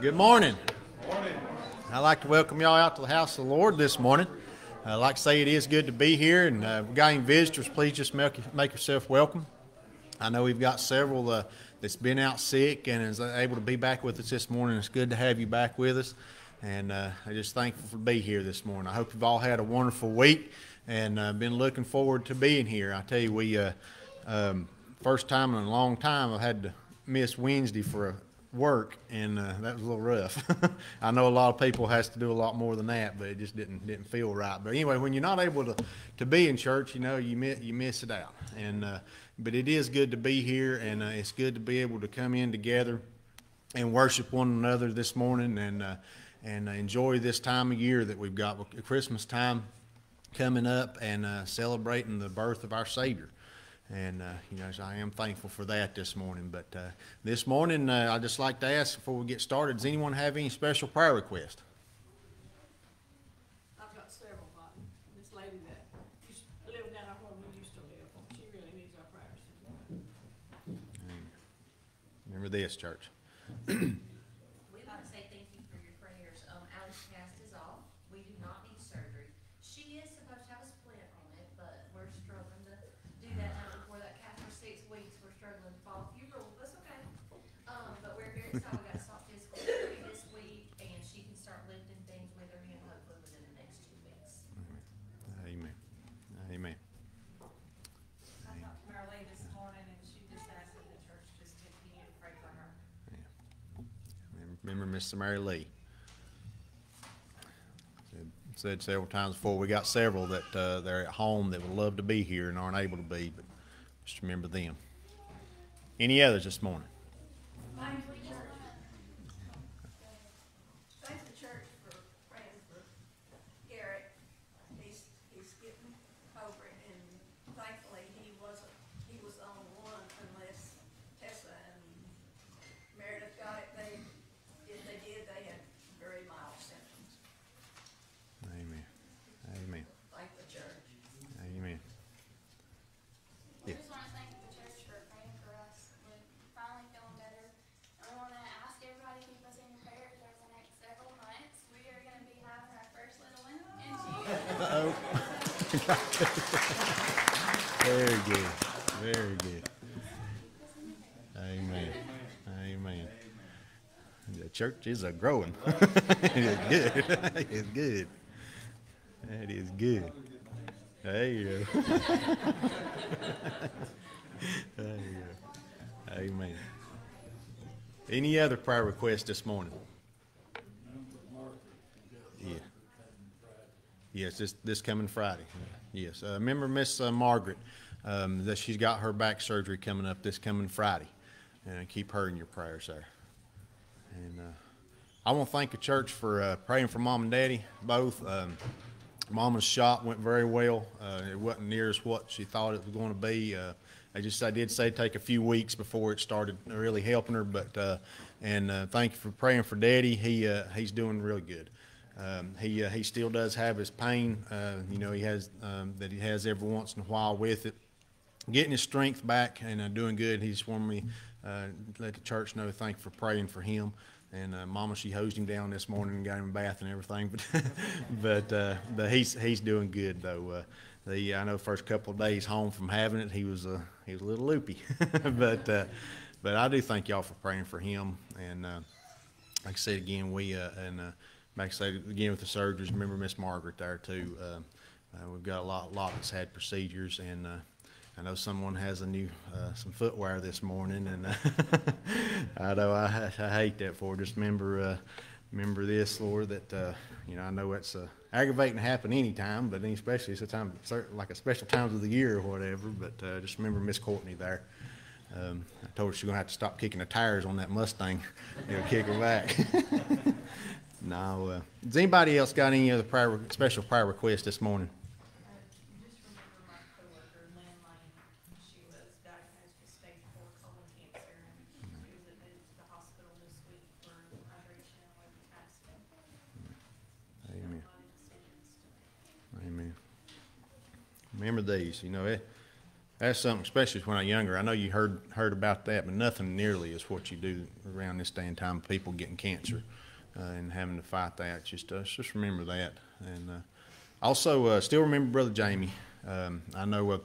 Good morning. morning. I'd like to welcome y'all out to the house of the Lord this morning. I'd like to say it is good to be here, and uh, we got any visitors, please just make, make yourself welcome. I know we've got several uh, that's been out sick and is able to be back with us this morning. It's good to have you back with us, and uh, I'm just thankful to be here this morning. I hope you've all had a wonderful week and uh, been looking forward to being here. I tell you, we uh, um, first time in a long time I've had to miss Wednesday for a work, and uh, that was a little rough. I know a lot of people has to do a lot more than that, but it just didn't didn't feel right. But anyway, when you're not able to, to be in church, you know you miss you miss it out. And uh, but it is good to be here, and uh, it's good to be able to come in together and worship one another this morning, and uh, and enjoy this time of year that we've got Christmas time coming up and uh, celebrating the birth of our Savior. And, uh, you know, so I am thankful for that this morning. But uh, this morning, uh, I'd just like to ask before we get started does anyone have any special prayer request? I've got several, but this lady that used to live down where we used to live, she really needs our prayers. Remember this, church. we got start physical therapy this week, and she can start lifting things with her hand hopefully within the next two weeks. Amen. Amen. I talked to Marlene this morning, and she just asked that the church just continue to pray for her. Miss Mary Lee. Said- several times before, we got several that, uh, they're at home that would love to be here and aren't able to be, but just remember them. Any others this morning? Thank the church. Thank the church for praying for Garrett. He's, he's getting over it, and thankfully, he wasn't, he was on one unless Tessa and Meredith got it. They, if they did, they had very mild symptoms. Amen. Amen. Thank the church. Amen. We Yeah. just want to thank the church for praying for us. We're finally feeling better. And we want to ask everybody to keep us in your prayers over the next several months. We are going to be having our first little one in June. Very good. Very good. Amen. Amen. The church is a growing. it's good. it's good. That is good. There you go. there you go. Amen. Any other prayer requests this morning? Yeah. Yes, this this coming Friday. Yes, uh, remember Miss uh, Margaret um, that she's got her back surgery coming up this coming Friday, and keep her in your prayers there. And uh, I want to thank the church for uh, praying for mom and daddy both. Um, Mama's shot went very well. Uh, it wasn't near as what she thought it was going to be. Uh, I just I did say take a few weeks before it started really helping her, but uh, and thank you for praying for Daddy. He uh, he's doing really good. Um, he uh, he still does have his pain. Uh, you know he has um, that he has every once in a while with it. Getting his strength back and uh, doing good. He just wanted me uh, let the church know. Thank you for praying for him. And uh, Mama, she hosed him down this morning and got him a bath and everything. But but uh, but he's he's doing good though. The I know first couple of days home from having it, he was uh, he was a little loopy. but but I do thank y'all for praying for him. And like I said again, we and like I said again with the surgeries, remember Miss Margaret there too. Uh, uh, we've got a lot lot that's had procedures and. Uh, I know someone has a new uh, some footwear this morning, and uh, I know I, I hate that for. her. Just remember, uh, remember this, Lord. That you know, I know it's aggravating to happen anytime, but especially it's a time, certain like a special times of the year or whatever. But just remember Miss Courtney there. Um, I told her she's gonna have to stop kicking the tires on that Mustang. It'll kick her back. now, uh, does anybody else got any other prayer, special prayer requests this morning? Remember these, you know, it, That's something, especially when I'm younger. I know you heard, heard about that, but nothing nearly is what you do around this day and time, people getting cancer, and having to fight that. Just, uh, just remember that. And, uh, also, uh, still remember Brother Jamie. Um, I know, uh,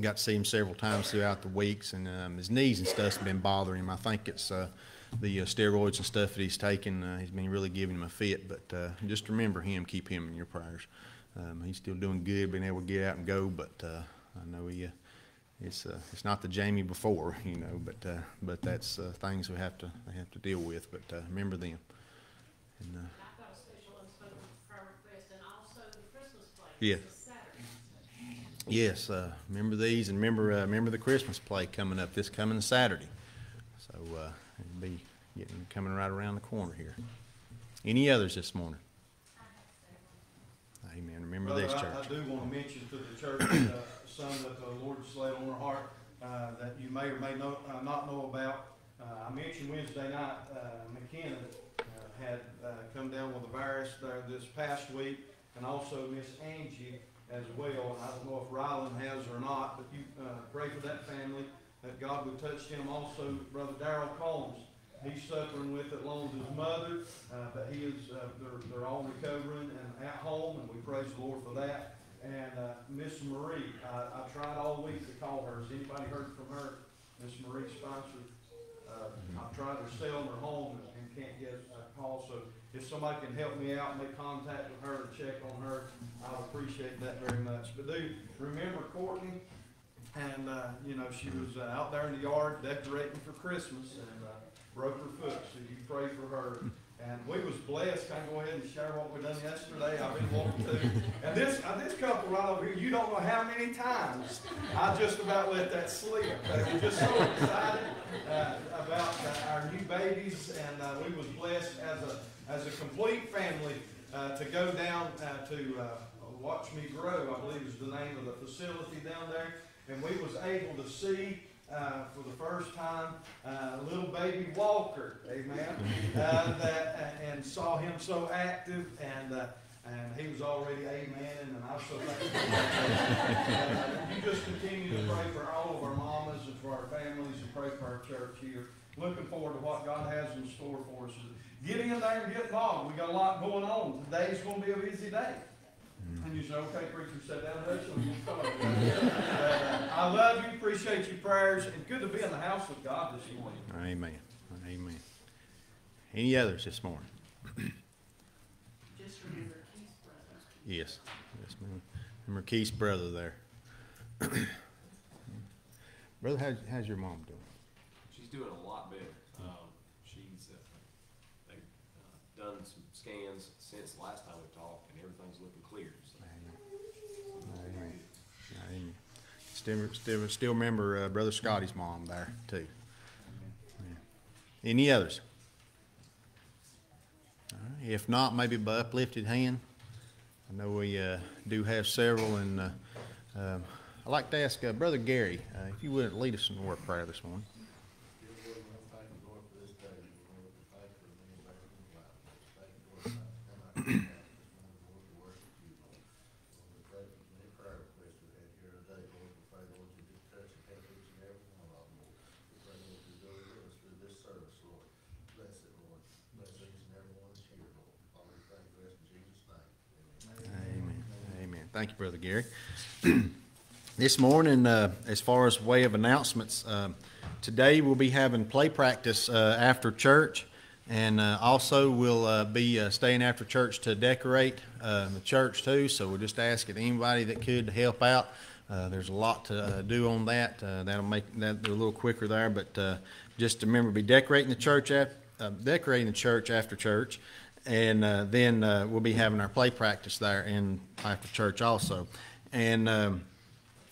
got to see him several times throughout the weeks, and, um, his knees and stuff's been bothering him. I think it's, uh, the uh, steroids and stuff that he's taken. Uh, he's been really giving him a fit, but, uh, just remember him, keep him in your prayers. Um, he's still doing good, being able to get out and go, but, uh, I know he, uh, it's uh, it's not the Jamie before, you know, but uh, but that's uh, things we have to have to deal with. But uh, remember them. And, uh, I've got a special unspoken prayer request and also the Christmas play. Yeah. This Saturday. yes, uh, remember these, and remember uh, remember the Christmas play coming up this coming Saturday. So uh, it'll be getting coming right around the corner here. Any others this morning? Amen. Remember Brother, this church. I do want to mention to the church, uh, some that the Lord has laid on their heart, uh, that you may or may know, uh, not know about. Uh, I mentioned Wednesday night, uh, McKenna, uh, had, uh, come down with a virus there this past week, and also Miss Angie as well. I don't know if Ryland has or not, but you, uh, pray for that family, that God would touch him. Also, Brother Darrell Combs, he's suffering with it along with his mother, uh, but he is, uh, they're, they're all recovering and at home, and we praise the Lord for that. And, uh, Miss Marie, I, I tried all week to call her, has anybody heard from her? Miss Marie Spencer, uh, I've tried to sell her home and, and can't get call, so if somebody can help me out, make contact with her, and check on her, I would appreciate that very much. But do, remember Courtney? And, uh, you know, she was uh, out there in the yard decorating for Christmas and, uh, broke her foot, so you pray for her. And we was blessed, can I go ahead and share what we done yesterday? I've been wanting to. And this, uh, this couple right over here, you don't know how many times I just about let that slip. We're just so excited, uh, about uh, our new babies and, uh, we was blessed as a, as a complete family, uh, to go down, uh, to, Watch Me Grow, I believe is the name of the facility down there. And we was able to see, uh, for the first time, uh, little baby Walker, amen, uh, that, and saw him so active, and, uh, and he was already amen, and I was so thankful. Uh, You just continue to pray for all of our mamas and for our families, and pray for our church here. Looking forward to what God has in store for us. Get in there and get involved, we got a lot going on, today's gonna be a busy day. And you say, okay, preacher, sit down, hush, and you start. Uh, I love you, appreciate your prayers, and good to be in the house of God this morning. Amen. Amen. Any others this morning? Just remember Keith's brother. Yes. Yes, ma'am. Remember Keith's brother there. brother, how's, how's your mom doing? She's doing a lot better. Um, she's, uh, they've, uh, done some scans since last time we talked and everything's looking clear, so. Amen. Amen. Still, still, still remember uh, Brother Scotty's mom there too. Yeah. Any others? If not, maybe by uplifted hand. I know we uh, do have several, and uh, um, I'd like to ask uh, Brother Gary uh, if you wouldn't lead us in the word of prayer this morning. Thank you, Brother Gary. This morning, uh, as far as way of announcements, um, today we'll be having play practice uh, after church, and uh, also we'll uh, be uh, staying after church to decorate uh, the church too. So we'll just ask if anybody that could help out. Uh, there's a lot to uh, do on that. Uh, that'll make that a little quicker there, but uh, just remember, be decorating the church uh, decorating the church after church, and uh, then uh, we'll be having our play practice there in after church also, and. Um,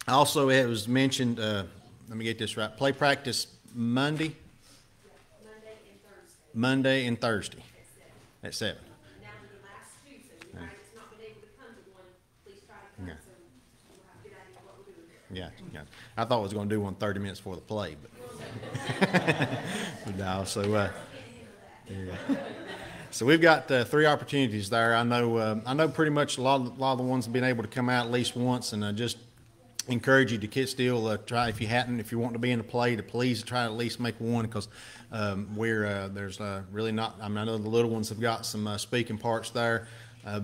also, it was mentioned, uh, let me get this right, play practice Monday, Monday and Thursday Monday and Thursday at seven. Now the last two, so if anybody's not been able to come to one, please try to come, Yeah. so we'll have a good idea what we're doing. Yeah, yeah. I thought I was gonna do one thirty minutes before the play, but. No, so, uh, yeah. So we've got, uh, three opportunities there. I know, uh, I know pretty much a lot, of- a lot of the ones have been able to come out at least once and, I just encourage you to get still, uh, try, if you hadn't, if you want to be in the play, to please try to at least make one, because, um, we're, uh, there's, uh, really not, I mean, I know the little ones have got some, speaking parts there,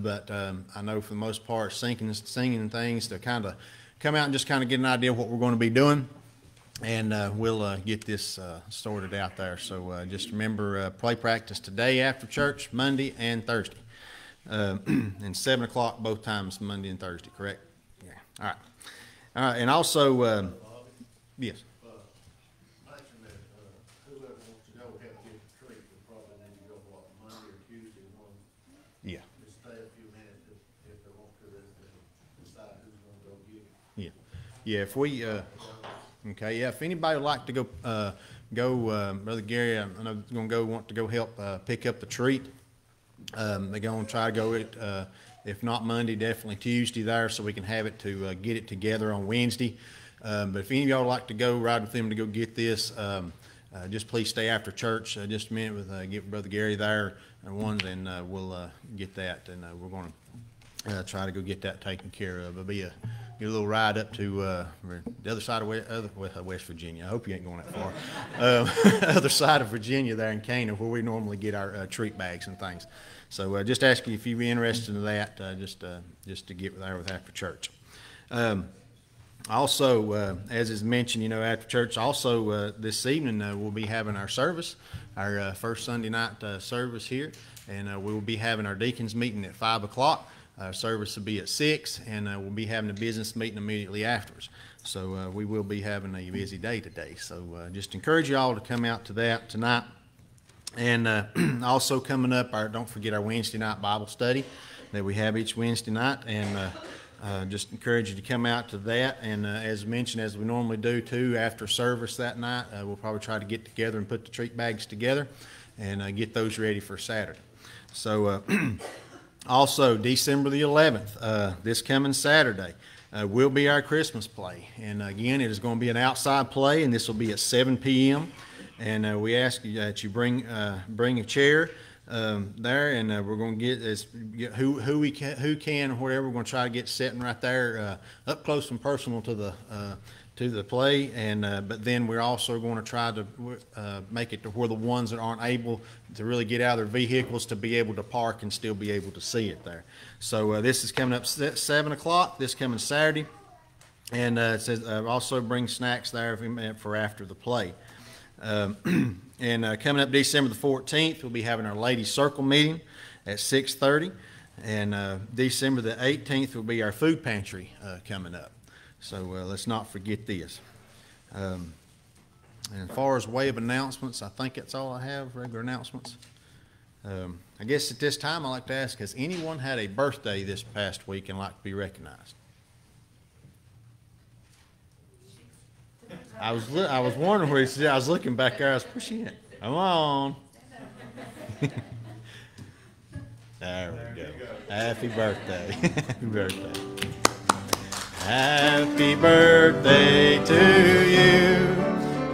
but, um, I know for the most part, singing, singing things to kind of come out and just kind of get an idea of what we're going to be doing. And, uh, we'll, uh, get this, uh, sorted out there. So, uh, just remember, uh, play practice today after church, Monday and Thursday. Uh, and seven o'clock both times, Monday and Thursday, correct? Yeah, all right. All right, and also, yes, yeah, yeah. Yeah, if we, okay, yeah, if anybody would like to go, uh, go, uh, Brother Gary, I know is gonna go, want to go help, uh, pick up the treat. Um, they're gonna try to go it, uh, if not Monday, definitely Tuesday there, so we can have it to, uh, get it together on Wednesday. Um, but if any of y'all would like to go, ride with them to go get this, um, uh, just please stay after church, just a minute with, get Brother Gary there, and ones, and, we'll, get that, and, we're gonna, try to go get that taken care of. It'll be a, get a little ride up to, uh, the other side of West, other, West- West Virginia. I hope you ain't going that far. Um, other side of Virginia there in Canaan where we normally get our, uh, treat bags and things. So, uh, just ask you if you'd be interested in that, uh, just, uh, just to get there with after church. Um, also, uh, as is mentioned, you know, after church, also uh, this evening uh, we'll be having our service, our uh, first Sunday night uh, service here, and uh, we will be having our deacons meeting at five o'clock. Our service will be at six, and uh, we'll be having a business meeting immediately afterwards. So uh, we will be having a busy day today. So uh, just encourage you all to come out to that tonight. And uh, also coming up, our, don't forget our Wednesday night Bible study that we have each Wednesday night. And uh, uh, just encourage you to come out to that. And as mentioned, as we normally do too, after service that night, we'll probably try to get together and put the treat bags together and get those ready for Saturday. So also, December the 11th, uh, this coming Saturday, uh, will be our Christmas play. And again, it is going to be an outside play, and this will be at 7 p.m. And uh, we ask you that you bring uh, bring a chair um, there, and uh, we're going to get as get who who we can who can or whatever. We're going to try to get sitting right there, uh, up close and personal to the to the play. And uh, but then we're also going to try to uh, make it to where the ones that aren't able to really get out of their vehicles to be able to park and still be able to see it there. So uh, this is coming up seven o'clock. This coming Saturday. And uh, it says uh, also bring snacks there for after the play. Um, and uh, coming up December the 14th, we'll be having our Ladies Circle meeting at 6:30, and December the 18th will be our food pantry coming up. So uh, let's not forget this. Um, and as far as way of announcements, I think that's all I have. Regular announcements. Um, I guess at this time, I'd like to ask: Has anyone had a birthday this past week and like to be recognized? I was I was wondering where he said. I was looking back there. I was pushing it. Come on. there we go. Happy birthday. Happy birthday. Happy birthday to you.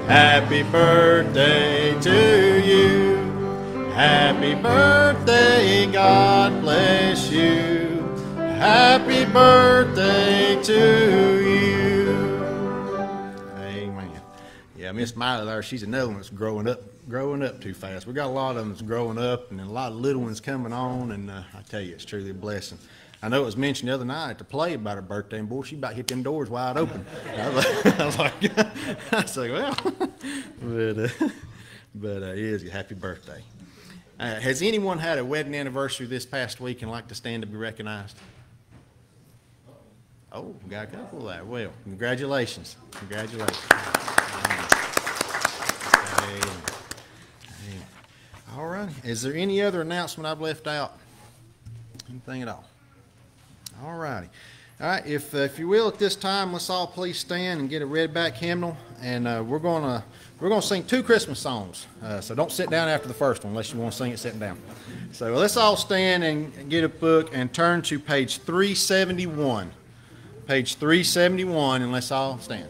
Happy birthday to you. Happy birthday, God bless you. Happy birthday to you. Amen. Yeah, Miss Miley there, she's another one that's growing up, growing up too fast. We got a lot of them that's growing up, and a lot of little ones coming on, and uh, I tell you, it's truly a blessing. I know it was mentioned the other night at the play about her birthday, and boy, she about hit them doors wide open. I was like, I was like, I was like well, but uh, but uh, it is a happy birthday. Uh, has anyone had a wedding anniversary this past week and like to stand to be recognized? Oh, we got a couple of that. Well, congratulations. Congratulations. Amen. Amen. All right. Is there any other announcement I've left out? Anything at all? All righty. All right. If, uh, if you will, at this time, let's all please stand and get a red back hymnal, and uh, we're gonna we're gonna sing two Christmas songs. Uh, so don't sit down after the first one unless you want to sing it sitting down. So let's all stand and get a book and turn to page 371 page 371, and let's all stand.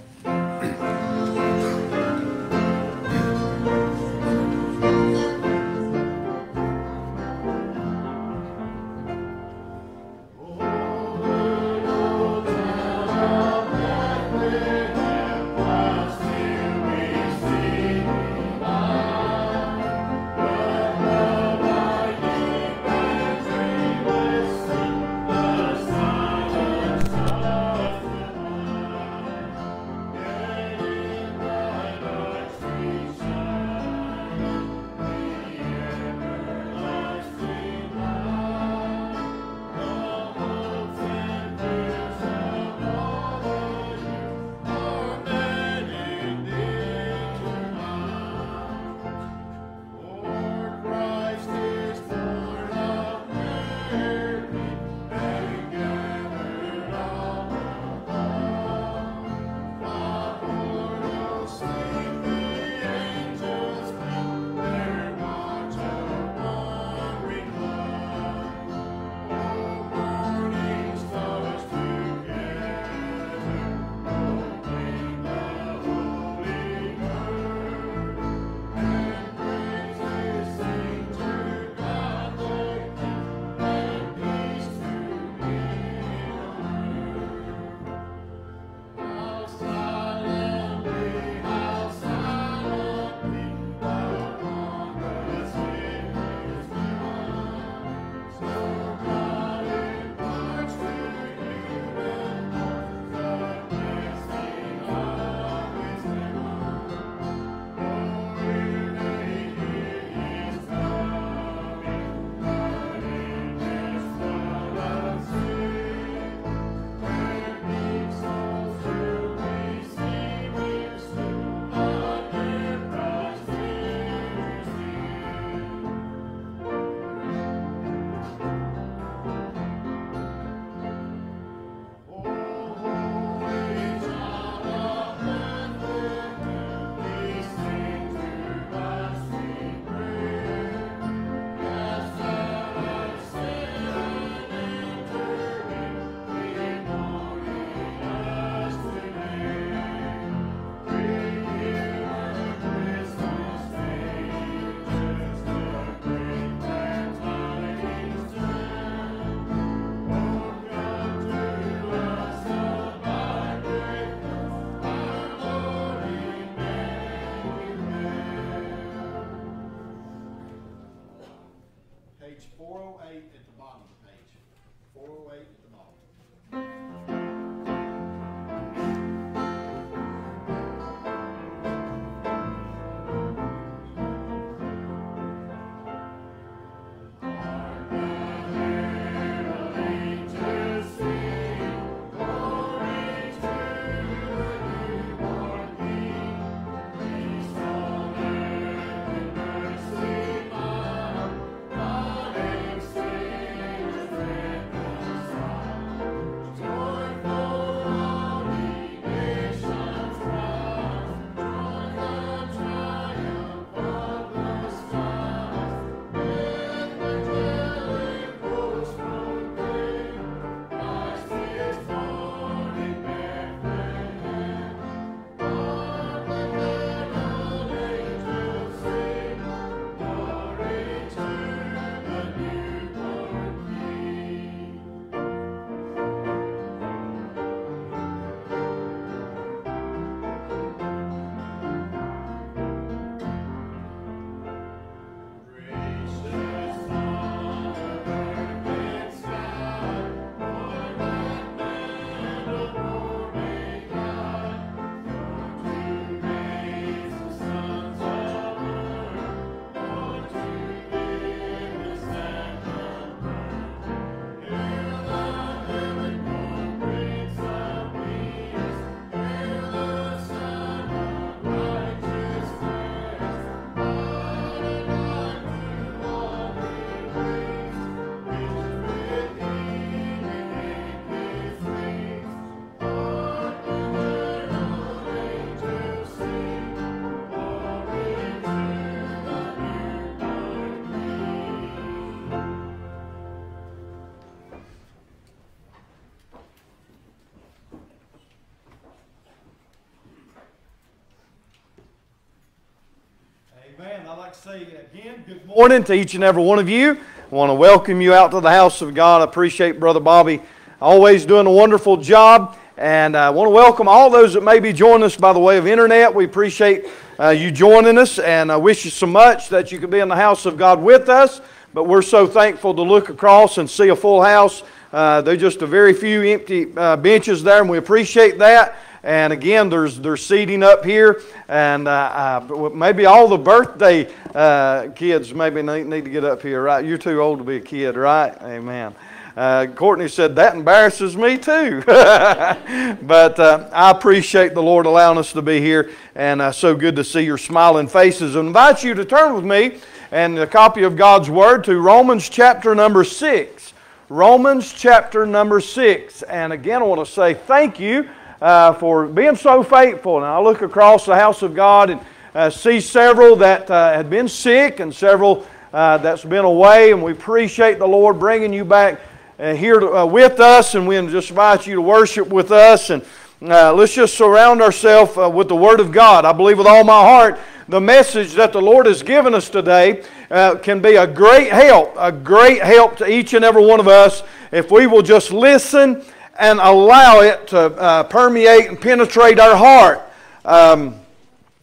Say again, good morning to each and every one of you. I want to welcome you out to the house of God. I appreciate Brother Bobby always doing a wonderful job. And I want to welcome all those that may be joining us by the way of internet. We appreciate uh, you joining us, and I wish you so much that you could be in the house of God with us. But we're so thankful to look across and see a full house. Uh, there's just a very few empty uh, benches there, and we appreciate that. And again, there's there's seating up here, and uh, uh, maybe all the birthday uh, kids maybe need, need to get up here, right? You're too old to be a kid, right? Amen. Uh, Courtney said, That embarrasses me too. but uh, I appreciate the Lord allowing us to be here, and uh, so good to see your smiling faces. I invite you to turn with me and a copy of God's Word to Romans chapter number 6. Romans chapter number 6. And again, I want to say thank you uh, for being so faithful. And I look across the house of God and uh, see several that uh, had been sick and several that's been away, and we appreciate the Lord bringing you back uh, here to, uh, with us, and we just invite you to worship with us. And uh, let's just surround ourselves uh, with the Word of God. I believe with all my heart the message that the Lord has given us today uh, can be a great help, a great help to each and every one of us if we will just listen and allow it to uh, permeate and penetrate our heart. Um,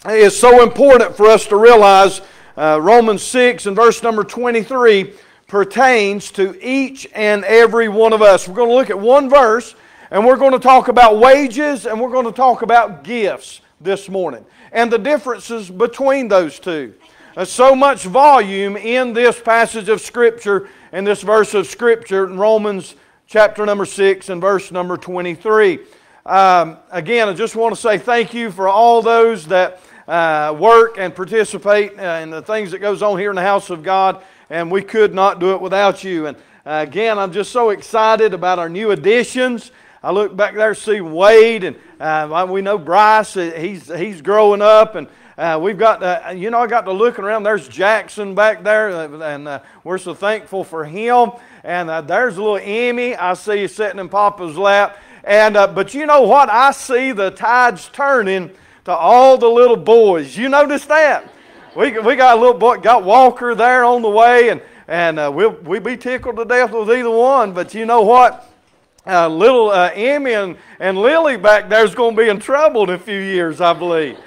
it's so important for us to realize Romans 6 and verse number 23 pertains to each and every one of us. We're going to look at one verse and we're going to talk about wages and we're going to talk about gifts this morning and the differences between those two. There's so much volume in this passage of Scripture and this verse of Scripture in Romans chapter number 6 and verse number 23. Um, again, I just want to say thank you for all those that uh, work and participate uh, in the things that goes on here in the house of God and we could not do it without you. And uh, again, I'm just so excited about our new additions. I look back there see Wade, and uh, we know Bryce. Uh, he's he's growing up, and uh, we've got uh, you know I got to looking around. There's Jackson back there, uh, and uh, we're so thankful for him. And there's little Emmy. I see you sitting in Papa's lap. And but you know what? I see the tides turning to all the little boys. You notice that? we, we got a little boy, got Walker there on the way, and, and uh, we'll, we'll be tickled to death with either one. But you know what? Uh, little uh, Emmy and, and Lily back there is going to be in trouble in a few years, I believe.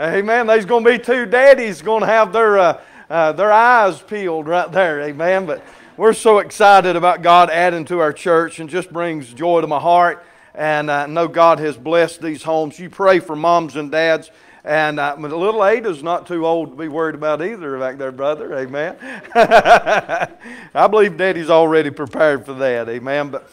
Amen. There's going to be two daddies going to have their, uh, uh, their eyes peeled right there. Amen. But we're so excited about God adding to our church and just brings joy to my heart. And I know God has blessed these homes. You pray for moms and dads. And uh, little Ada's not too old to be worried about either back there, brother. Amen. I believe Daddy's already prepared for that. Amen. But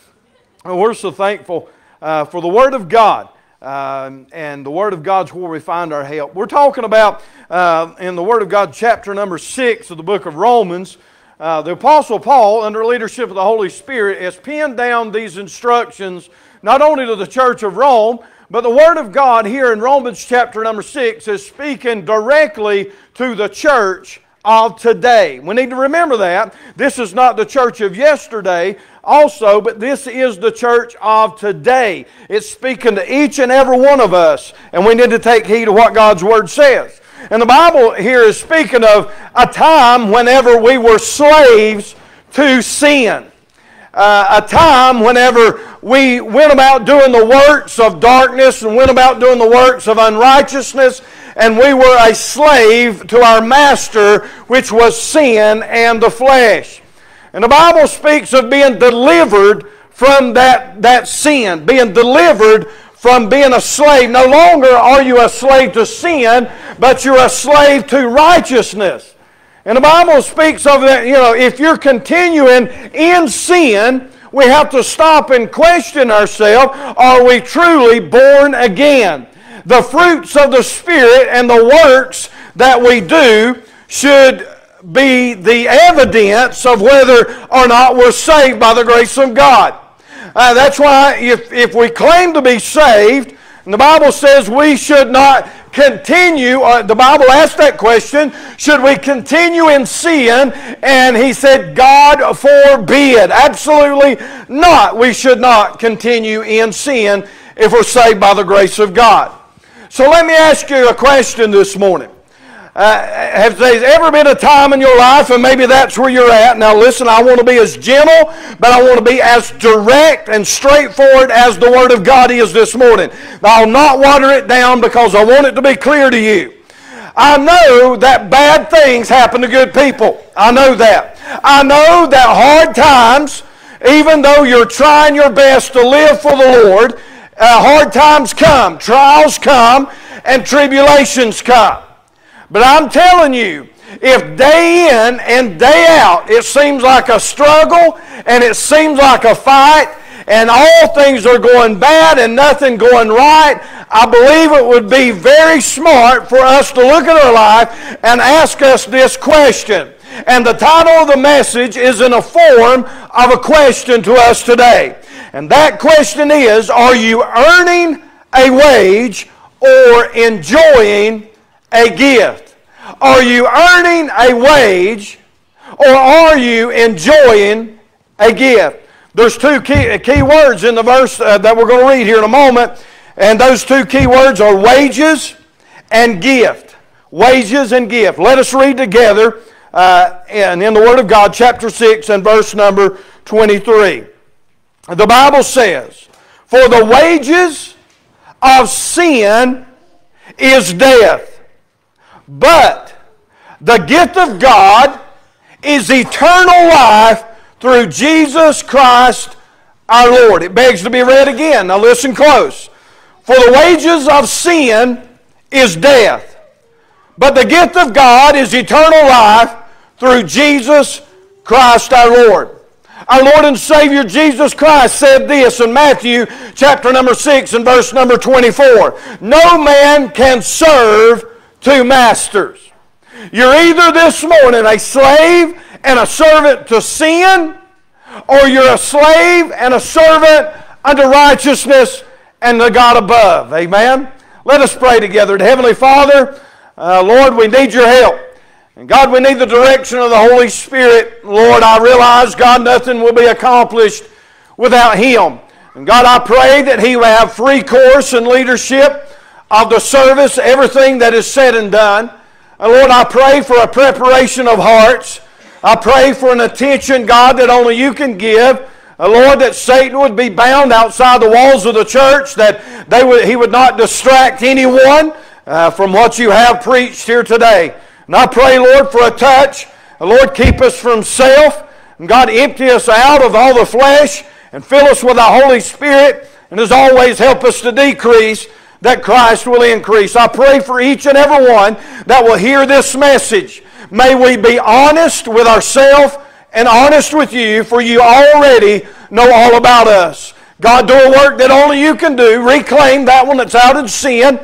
we're so thankful uh, for the Word of God. Uh, and the Word of God's where we find our help. We're talking about uh, in the Word of God, chapter number six of the book of Romans. Uh, the Apostle Paul, under leadership of the Holy Spirit, has penned down these instructions not only to the church of Rome, but the Word of God here in Romans chapter number 6 is speaking directly to the church of today. We need to remember that. This is not the church of yesterday, also, but this is the church of today. It's speaking to each and every one of us, and we need to take heed of what God's Word says. And the Bible here is speaking of a time whenever we were slaves to sin uh, a time whenever we went about doing the works of darkness and went about doing the works of unrighteousness, and we were a slave to our master, which was sin and the flesh. And the Bible speaks of being delivered from that, that sin, being delivered from being a slave. No longer are you a slave to sin, but you're a slave to righteousness. And the Bible speaks of that, you know, if you're continuing in sin, we have to stop and question ourselves are we truly born again? The fruits of the Spirit and the works that we do should be the evidence of whether or not we're saved by the grace of God. Uh, that's why if, if we claim to be saved, and the Bible says we should not continue. Uh, the Bible asked that question should we continue in sin? And he said, God forbid. Absolutely not. We should not continue in sin if we're saved by the grace of God. So let me ask you a question this morning. Uh, has there ever been a time in your life, and maybe that's where you're at? Now, listen, I want to be as gentle, but I want to be as direct and straightforward as the Word of God is this morning. I'll not water it down because I want it to be clear to you. I know that bad things happen to good people. I know that. I know that hard times, even though you're trying your best to live for the Lord, uh, hard times come, trials come, and tribulations come. But I'm telling you, if day in and day out it seems like a struggle and it seems like a fight and all things are going bad and nothing going right, I believe it would be very smart for us to look at our life and ask us this question. And the title of the message is in a form of a question to us today. And that question is Are you earning a wage or enjoying a gift? Are you earning a wage or are you enjoying a gift? There's two key, key words in the verse uh, that we're going to read here in a moment, and those two key words are wages and gift. Wages and gift. Let us read together uh, and in the Word of God, chapter 6 and verse number 23. The Bible says, For the wages of sin is death, but the gift of God is eternal life through Jesus Christ our Lord. It begs to be read again. Now listen close. For the wages of sin is death, but the gift of God is eternal life through Jesus Christ our Lord. Our Lord and Savior Jesus Christ said this in Matthew chapter number 6 and verse number 24. No man can serve two masters. You're either this morning a slave and a servant to sin, or you're a slave and a servant unto righteousness and the God above. Amen? Let us pray together. Heavenly Father, uh, Lord, we need your help. And God, we need the direction of the Holy Spirit. Lord, I realize, God, nothing will be accomplished without Him. And God, I pray that He will have free course and leadership of the service, everything that is said and done. And Lord, I pray for a preparation of hearts. I pray for an attention, God, that only you can give. Lord, that Satan would be bound outside the walls of the church, that they would, he would not distract anyone uh, from what you have preached here today. And I pray, Lord, for a touch. Lord, keep us from self. And God, empty us out of all the flesh and fill us with the Holy Spirit. And as always, help us to decrease that Christ will increase. I pray for each and every one that will hear this message. May we be honest with ourselves and honest with you, for you already know all about us. God, do a work that only you can do. Reclaim that one that's out in sin.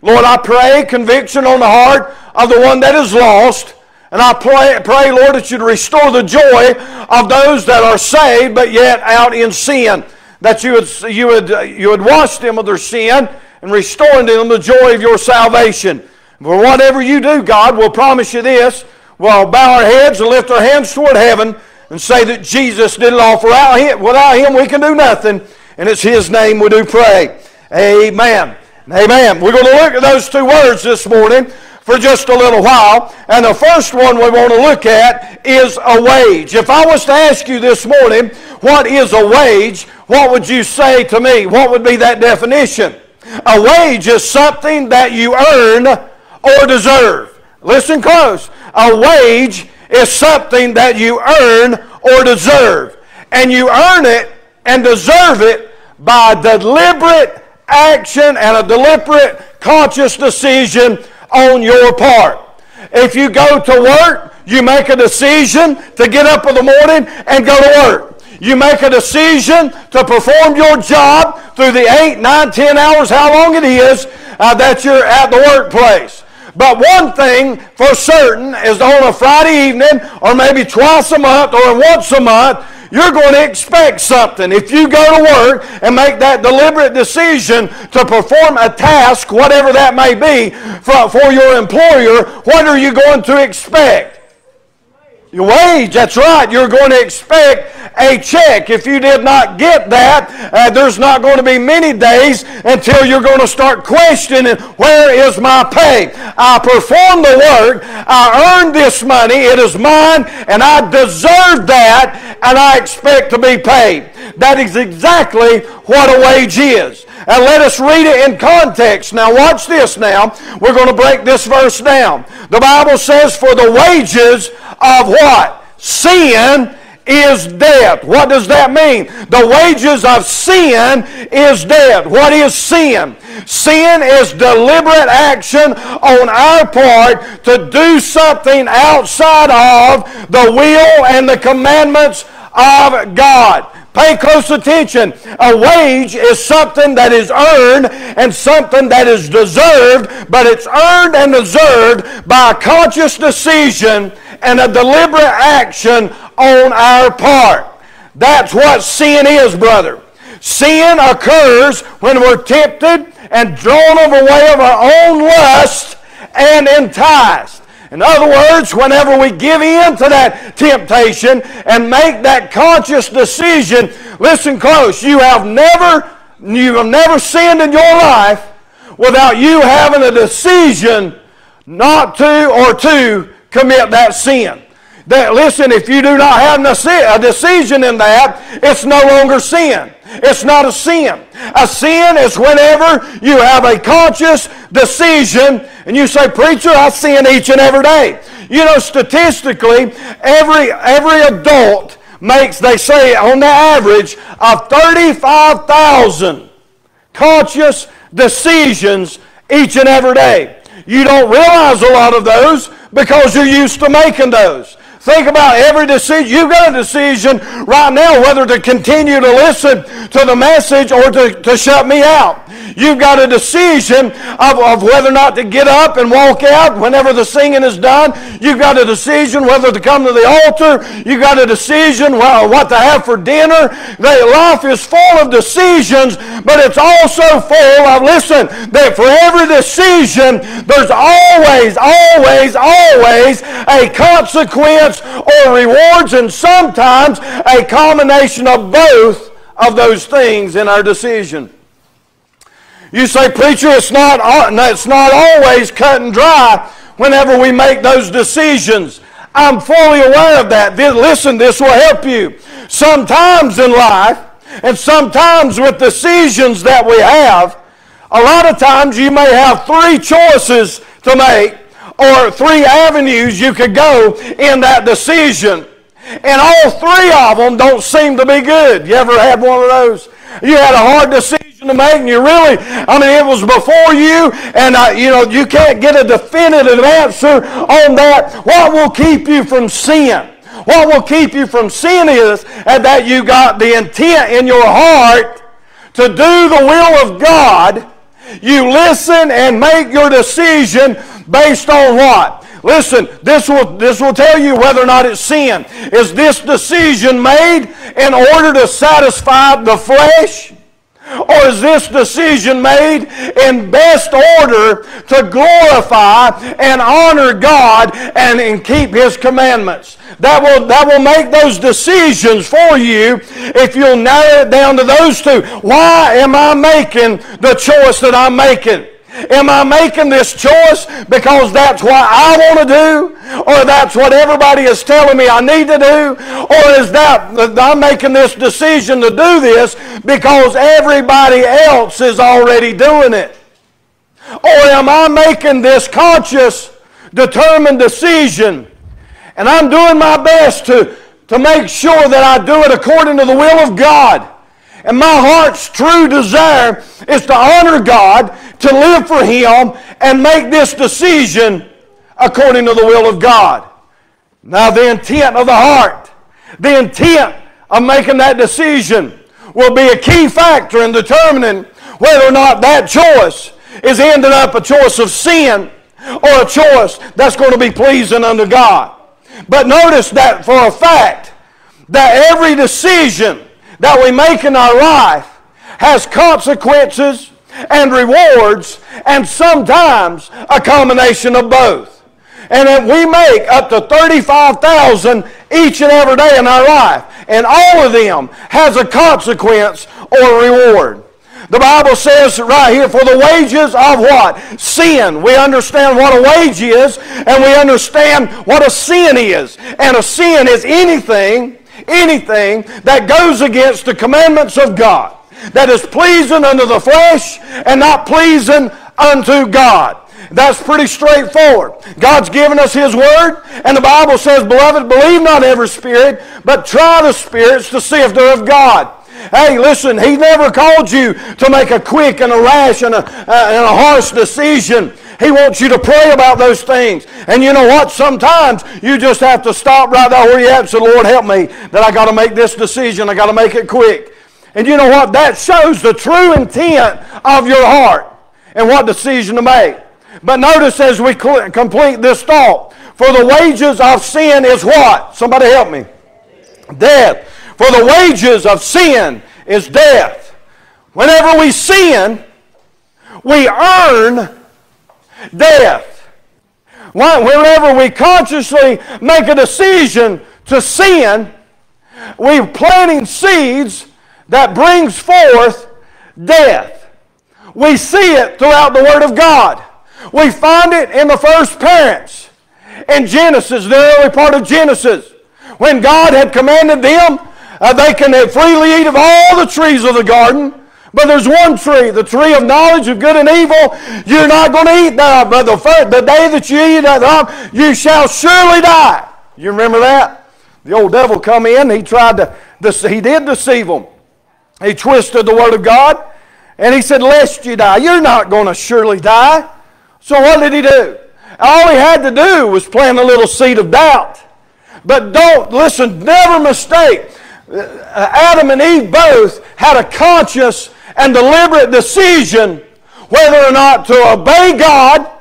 Lord, I pray conviction on the heart of the one that is lost. And I pray, pray, Lord, that you'd restore the joy of those that are saved but yet out in sin. That you would, you would, you would wash them of their sin and restoring to them the joy of your salvation. For whatever you do, God, we'll promise you this. We'll bow our heads and lift our hands toward heaven and say that Jesus did it all. For without him we can do nothing. And it's His name we do pray. Amen. Amen. We're going to look at those two words this morning for just a little while. And the first one we want to look at is a wage. If I was to ask you this morning, what is a wage? What would you say to me? What would be that definition? A wage is something that you earn or deserve. Listen close. A wage is something that you earn or deserve. And you earn it and deserve it by deliberate action and a deliberate conscious decision on your part. If you go to work, you make a decision to get up in the morning and go to work. You make a decision to perform your job through the eight, nine, ten hours, how long it is uh, that you're at the workplace. But one thing for certain is on a Friday evening, or maybe twice a month, or once a month, you're going to expect something. If you go to work and make that deliberate decision to perform a task, whatever that may be, for, for your employer, what are you going to expect? Your wage, that's right. You're going to expect a check. If you did not get that, uh, there's not going to be many days until you're going to start questioning, where is my pay? I performed the work. I earned this money. It is mine, and I deserve that, and I expect to be paid. That is exactly what a wage is. And let us read it in context. Now, watch this now. We're going to break this verse down. The Bible says, For the wages of what? Sin is death. What does that mean? The wages of sin is death. What is sin? Sin is deliberate action on our part to do something outside of the will and the commandments of God. Pay close attention. A wage is something that is earned and something that is deserved, but it's earned and deserved by a conscious decision and a deliberate action on our part. That's what sin is, brother. Sin occurs when we're tempted and drawn away of our own lust and enticed. In other words, whenever we give in to that temptation and make that conscious decision, listen close, you have never, you have never sinned in your life without you having a decision not to or to commit that sin. That, listen, if you do not have a decision in that, it's no longer sin. It's not a sin. A sin is whenever you have a conscious decision and you say, Preacher, I sin each and every day. You know, statistically, every, every adult makes, they say, on the average, of 35,000 conscious decisions each and every day. You don't realize a lot of those because you're used to making those. Think about every decision. You've got a decision right now whether to continue to listen to the message or to, to shut me out. You've got a decision of, of whether or not to get up and walk out whenever the singing is done. You've got a decision whether to come to the altar. You've got a decision well, what to have for dinner. Life is full of decisions, but it's also full of, listen, that for every decision, there's always, always, always a consequence or rewards, and sometimes a combination of both of those things in our decision. You say, preacher, it's not, it's not always cut and dry whenever we make those decisions. I'm fully aware of that. Listen, this will help you. Sometimes in life, and sometimes with decisions that we have, a lot of times you may have three choices to make or three avenues you could go in that decision. And all three of them don't seem to be good. You ever had one of those? You had a hard decision to make, and you really, I mean, it was before you, and uh, you know, you can't get a definitive answer on that. What will keep you from sin? What will keep you from sin is that you got the intent in your heart to do the will of God. You listen and make your decision Based on what? Listen, this will, this will tell you whether or not it's sin. Is this decision made in order to satisfy the flesh? Or is this decision made in best order to glorify and honor God and, and keep His commandments? That will, that will make those decisions for you if you'll narrow it down to those two. Why am I making the choice that I'm making? Am I making this choice because that's what I want to do? Or that's what everybody is telling me I need to do? Or is that I'm making this decision to do this because everybody else is already doing it? Or am I making this conscious, determined decision and I'm doing my best to, to make sure that I do it according to the will of God? And my heart's true desire is to honor God, to live for Him, and make this decision according to the will of God. Now, the intent of the heart, the intent of making that decision will be a key factor in determining whether or not that choice is ending up a choice of sin or a choice that's going to be pleasing unto God. But notice that for a fact, that every decision that we make in our life has consequences and rewards, and sometimes a combination of both. and that we make up to 35,000 each and every day in our life. And all of them has a consequence or a reward. The Bible says right here, for the wages of what? Sin. We understand what a wage is, and we understand what a sin is. And a sin is anything, anything that goes against the commandments of God, that is pleasing unto the flesh and not pleasing unto God. That's pretty straightforward. God's given us His Word, and the Bible says, Beloved, believe not every spirit, but try the spirits to see if they're of God. Hey, listen, He never called you to make a quick and a rash and a, uh, and a harsh decision. He wants you to pray about those things. And you know what? Sometimes you just have to stop right there where you're at and say, Lord, help me that I got to make this decision. I got to make it quick. And you know what? That shows the true intent of your heart and what decision to make. But notice as we complete this thought, for the wages of sin is what? Somebody help me. Death. For the wages of sin is death. Whenever we sin, we earn death. Whenever we consciously make a decision to sin, we're planting seeds that brings forth death. We see it throughout the Word of God. We find it in the first parents. In Genesis, the early part of Genesis, when God had commanded them, uh, they can freely eat of all the trees of the garden, but there's one tree, the tree of knowledge of good and evil. You're not going to eat that, but the, first, the day that you eat of, you shall surely die. You remember that? The old devil come in. He tried to. He did deceive them. He twisted the word of God, and he said, "Lest you die, you're not going to surely die." So what did he do? All he had to do was plant a little seed of doubt. But don't listen. Never mistake. Uh, Adam and Eve both had a conscious and deliberate decision whether or not to obey God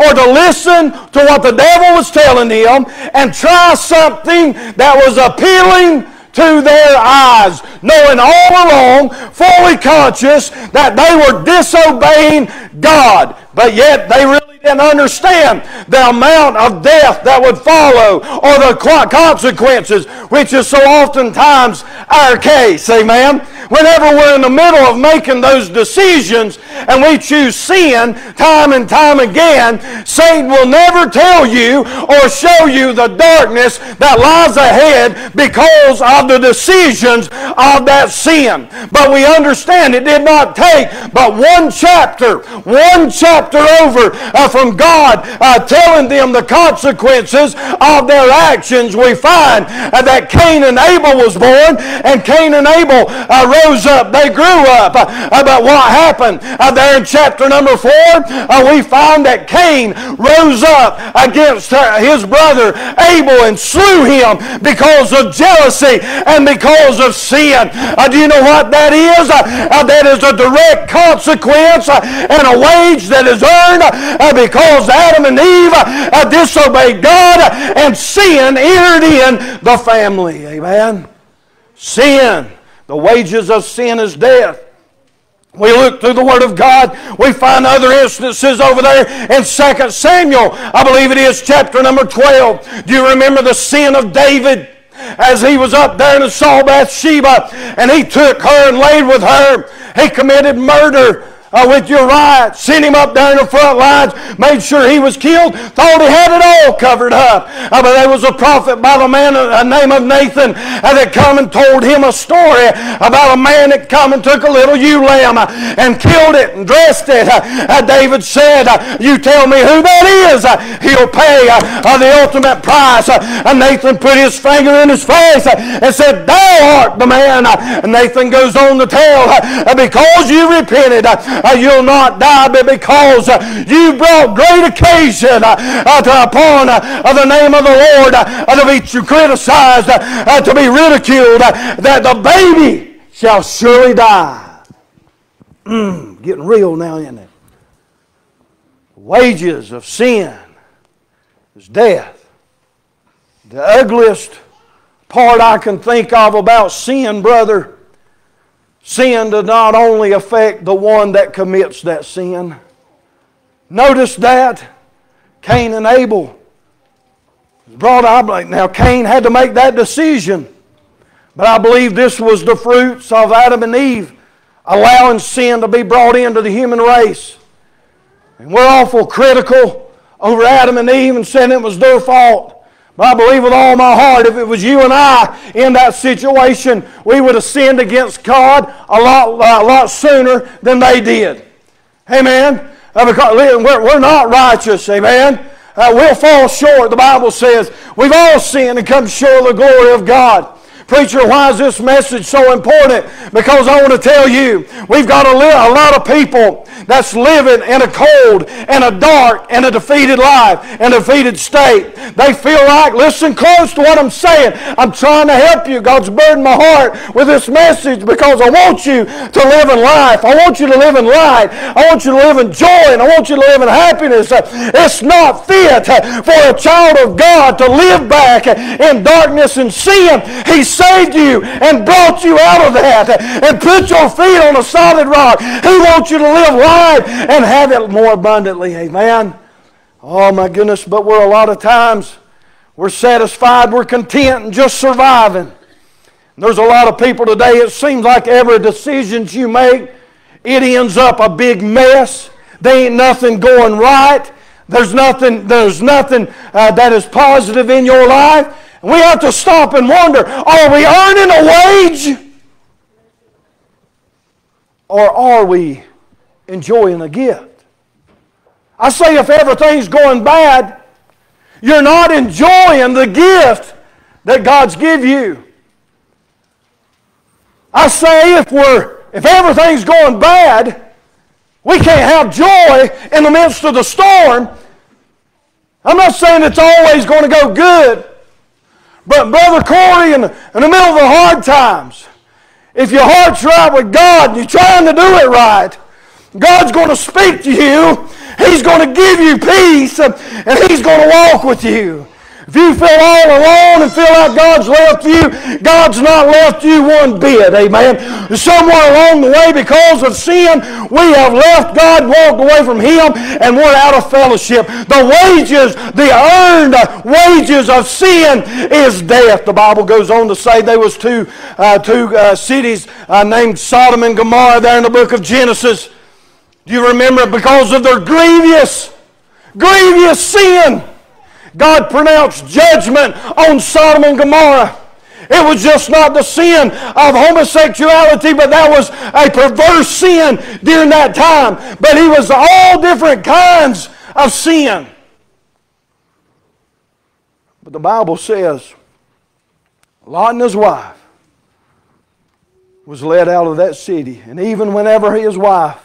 or to listen to what the devil was telling them and try something that was appealing to their eyes, knowing all along, fully conscious that they were disobeying God. But yet they really didn't understand the amount of death that would follow or the consequences, which is so oftentimes our case. Amen. Whenever we're in the middle of making those decisions and we choose sin time and time again, Satan will never tell you or show you the darkness that lies ahead because of the decisions of that sin. But we understand it did not take but one chapter, one chapter over uh, from God uh, telling them the consequences of their actions. We find uh, that Cain and Abel was born, and Cain and Abel uh, rose up, they grew up. Uh, but what happened? Uh, there in chapter number four, we find that Cain rose up against his brother Abel and slew him because of jealousy and because of sin. do you know what that is? that is a direct consequence and a wage that is earned uh, because Adam and Eve uh, disobeyed God and sin entered in the family. Amen. Sin. The wages of sin is death. We look through the Word of God, we find other instances over there in 2 Samuel, I believe it is chapter number 12. Do you remember the sin of David? As he was up there and saw Bathsheba, and he took her and laid with her. He committed murder uh, with Uriah, sent him up there in the front lines, made sure he was killed, thought he had it all covered up. Uh, but there was a prophet by the man, uh, name of Nathan, uh, that come and told him a story about a man that come and took a little ewe lamb uh, and killed it and dressed it. Uh, David said, you tell me who that is. he'll pay the ultimate price. And Nathan put his finger in his face and said, thou art the man. And Nathan goes on to tell, because you repented, you'll not die but because uh, you brought great occasion uh, upon the name of the Lord to be criticized, to be ridiculed, that the baby shall surely die. Mm, getting real now, isn't it? Wages of sin is death. The ugliest part I can think of about sin, brother, Sin does not only affect the one that commits that sin. Notice that Cain and Abel brought up now Cain had to make that decision. But I believe this was the fruits of Adam and Eve allowing sin to be brought into the human race. And we're awful critical over Adam and Eve and saying it was their fault. But I believe with all my heart, if it was you and I in that situation, we would have sinned against God a lot, a lot sooner than they did. Amen. Uh, we're, we're not righteous. Amen. Uh, we'll fall short. The Bible says we've all sinned and come short of the glory of God. Preacher, why is this message so important? Because I want to tell you, we've got a, li- a lot of people that's living in a cold and a dark and a defeated life and a defeated state. They feel like, listen close to what I'm saying. I'm trying to help you. God's burdened my heart with this message because I want you to live in life. I want you to live in light. I want you to live in joy and I want you to live in happiness. It's not fit for a child of God to live back in darkness and sin. He's saved you and brought you out of that and put your feet on a solid rock. He wants you to live life and have it more abundantly. Amen. Oh my goodness, but we're a lot of times we're satisfied, we're content and just surviving. There's a lot of people today, it seems like every decision you make, it ends up a big mess. There ain't nothing going right. There's nothing, there's nothing uh, that is positive in your life. We have to stop and wonder are we earning a wage? Or are we enjoying a gift? I say if everything's going bad, you're not enjoying the gift that God's give you. I say if we're if everything's going bad, we can't have joy in the midst of the storm. I'm not saying it's always going to go good. But Brother Corey, in the, in the middle of the hard times, if your heart's right with God and you're trying to do it right, God's going to speak to you. He's going to give you peace and He's going to walk with you. If you feel all alone and feel like God's left you, God's not left you one bit. Amen. Somewhere along the way, because of sin, we have left God, walked away from Him, and we're out of fellowship. The wages, the earned wages of sin is death. The Bible goes on to say there was two, uh, two uh, cities uh, named Sodom and Gomorrah there in the book of Genesis. Do you remember? it? Because of their grievous, grievous sin. God pronounced judgment on Sodom and Gomorrah. It was just not the sin of homosexuality, but that was a perverse sin during that time. But he was all different kinds of sin. But the Bible says Lot and his wife was led out of that city. And even whenever his wife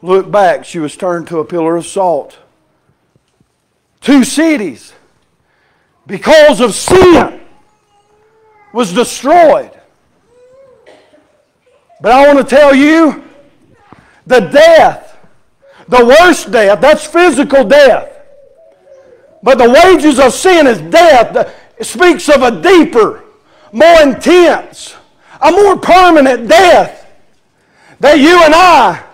looked back, she was turned to a pillar of salt. Two cities because of sin was destroyed. But I want to tell you the death, the worst death, that's physical death. But the wages of sin is death. It speaks of a deeper, more intense, a more permanent death that you and I,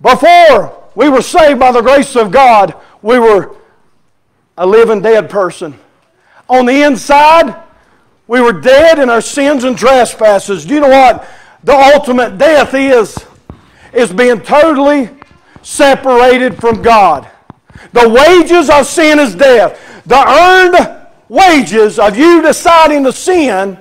before we were saved by the grace of God, we were a living dead person. On the inside, we were dead in our sins and trespasses. Do you know what the ultimate death is? Is being totally separated from God. The wages of sin is death. The earned wages of you deciding to sin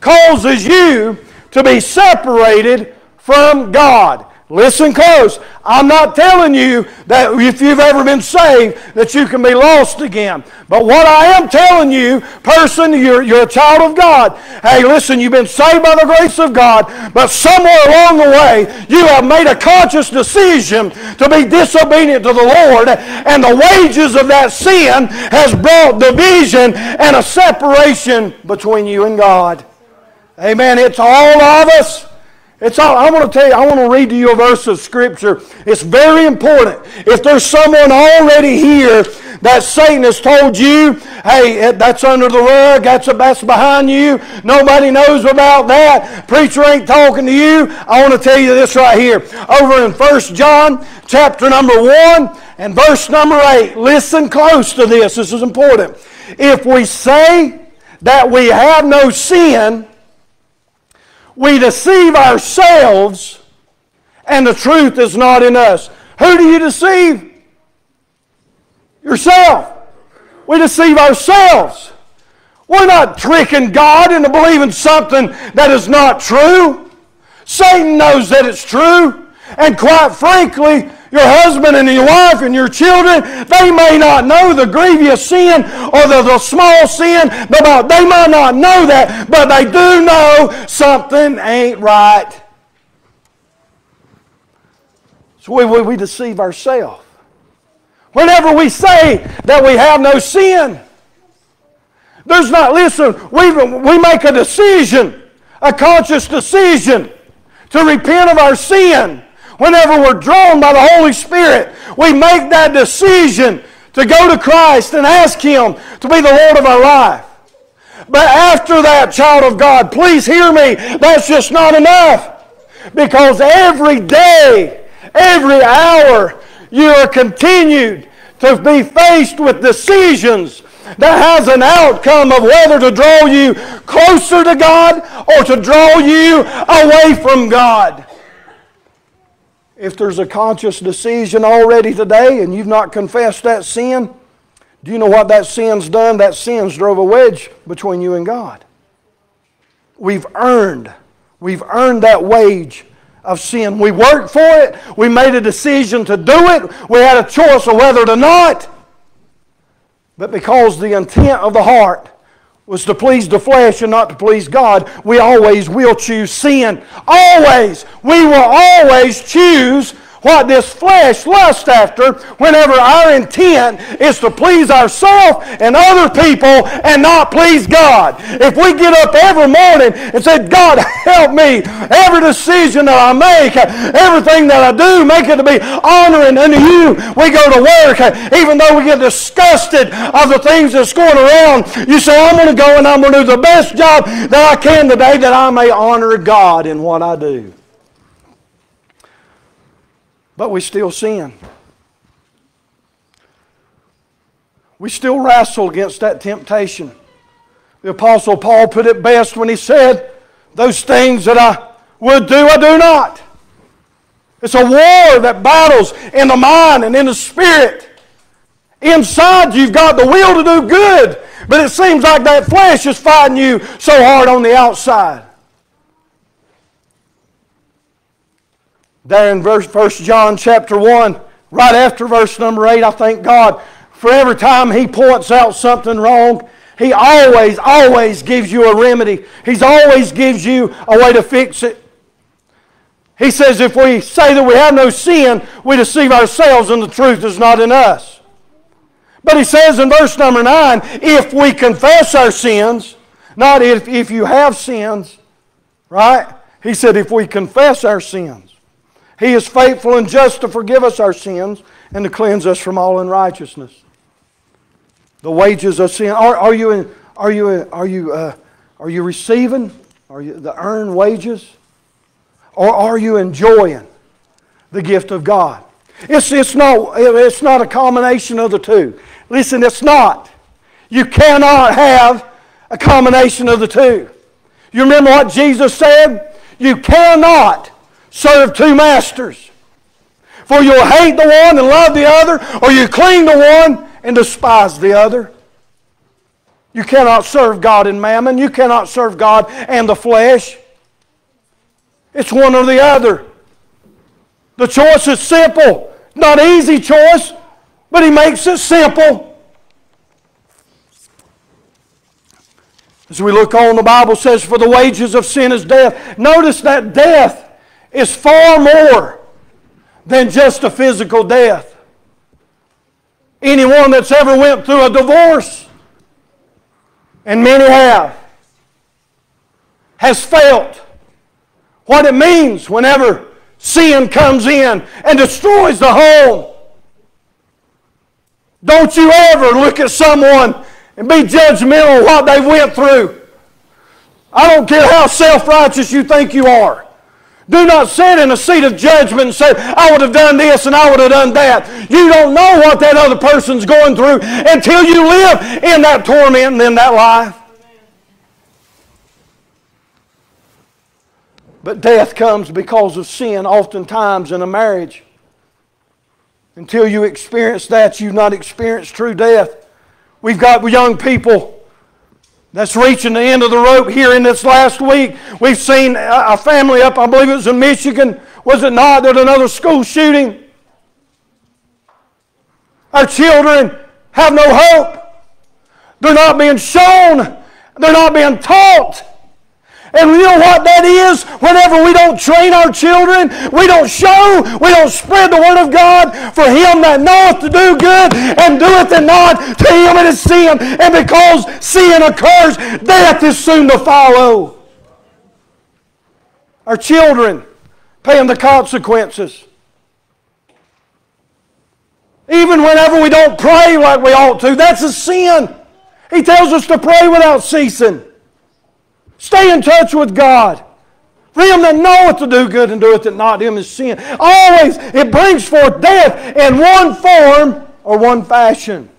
causes you to be separated from God. Listen close. I'm not telling you that if you've ever been saved that you can be lost again. But what I am telling you, person, you're, you're a child of God. Hey, listen, you've been saved by the grace of God, but somewhere along the way you have made a conscious decision to be disobedient to the Lord, and the wages of that sin has brought division and a separation between you and God. Amen. It's all of us. It's all, I want to tell you, I want to read to you a verse of Scripture. It's very important. If there's someone already here that Satan has told you, hey, eh, that's under the rug, that's, that's behind you, nobody knows about that, preacher ain't talking to you, I want to tell you this right here. Over in 1 John chapter number 1 and verse number 8, listen close to this, this is important. If we say that we have no sin, we deceive ourselves and the truth is not in us. Who do you deceive? Yourself. We deceive ourselves. We're not tricking God into believing something that is not true. Satan knows that it's true. And quite frankly, your husband and your wife and your children, they may not know the grievous sin or the, the small sin. But they might not know that, but they do know something ain't right. So we, we, we deceive ourselves. Whenever we say that we have no sin, there's not, listen, we, we make a decision, a conscious decision to repent of our sin. Whenever we're drawn by the Holy Spirit, we make that decision to go to Christ and ask Him to be the Lord of our life. But after that, child of God, please hear me, that's just not enough. Because every day, every hour, you are continued to be faced with decisions that has an outcome of whether to draw you closer to God or to draw you away from God. If there's a conscious decision already today and you've not confessed that sin, do you know what that sin's done? That sin's drove a wedge between you and God. We've earned, we've earned that wage of sin. We worked for it. We made a decision to do it. We had a choice of whether or not. But because the intent of the heart was to please the flesh and not to please God, we always will choose sin. Always. We will always choose what this flesh lusts after whenever our intent is to please ourselves and other people and not please God. If we get up every morning and say, God, help me, every decision that I make, everything that I do, make it to be honoring unto you. We go to work, even though we get disgusted of the things that's going around. You say, I'm going to go and I'm going to do the best job that I can today that I may honor God in what I do. But we still sin. We still wrestle against that temptation. The Apostle Paul put it best when he said, Those things that I would do, I do not. It's a war that battles in the mind and in the spirit. Inside, you've got the will to do good, but it seems like that flesh is fighting you so hard on the outside. There in verse, 1 John chapter 1, right after verse number 8, I thank God for every time He points out something wrong, He always, always gives you a remedy. He always gives you a way to fix it. He says if we say that we have no sin, we deceive ourselves and the truth is not in us. But he says in verse number 9, if we confess our sins, not if, if you have sins, right? He said if we confess our sins, he is faithful and just to forgive us our sins and to cleanse us from all unrighteousness. The wages of sin. Are, are you, in, are you, are you, uh, are you receiving are you, the earned wages? Or are you enjoying the gift of God? It's, it's, not, it's not a combination of the two. Listen, it's not. You cannot have a combination of the two. You remember what Jesus said? You cannot serve two masters. For you'll hate the one and love the other, or you cling to one and despise the other. You cannot serve God and mammon. You cannot serve God and the flesh. It's one or the other. The choice is simple. Not easy choice, but He makes it simple. As we look on, the Bible says, For the wages of sin is death. Notice that death is far more than just a physical death. Anyone that's ever went through a divorce, and many have, has felt what it means whenever sin comes in and destroys the home. Don't you ever look at someone and be judgmental what they went through. I don't care how self righteous you think you are. Do not sit in a seat of judgment and say, I would have done this and I would have done that. You don't know what that other person's going through until you live in that torment and in that life. But death comes because of sin, oftentimes in a marriage. Until you experience that, you've not experienced true death. We've got young people that's reaching the end of the rope here in this last week. We've seen a family up, I believe it was in Michigan, was it not? There's another school shooting. Our children have no hope. They're not being shown. They're not being taught. And you know what that is? Whenever we don't train our children, we don't show, we don't spread the word of God for him that knoweth to do good and doeth it not, to him it is sin. And because sin occurs, death is soon to follow. Our children paying the consequences. Even whenever we don't pray like we ought to, that's a sin. He tells us to pray without ceasing. Stay in touch with God. For him that knoweth to do good and doeth it not, him is sin. Always it brings forth death in one form or one fashion.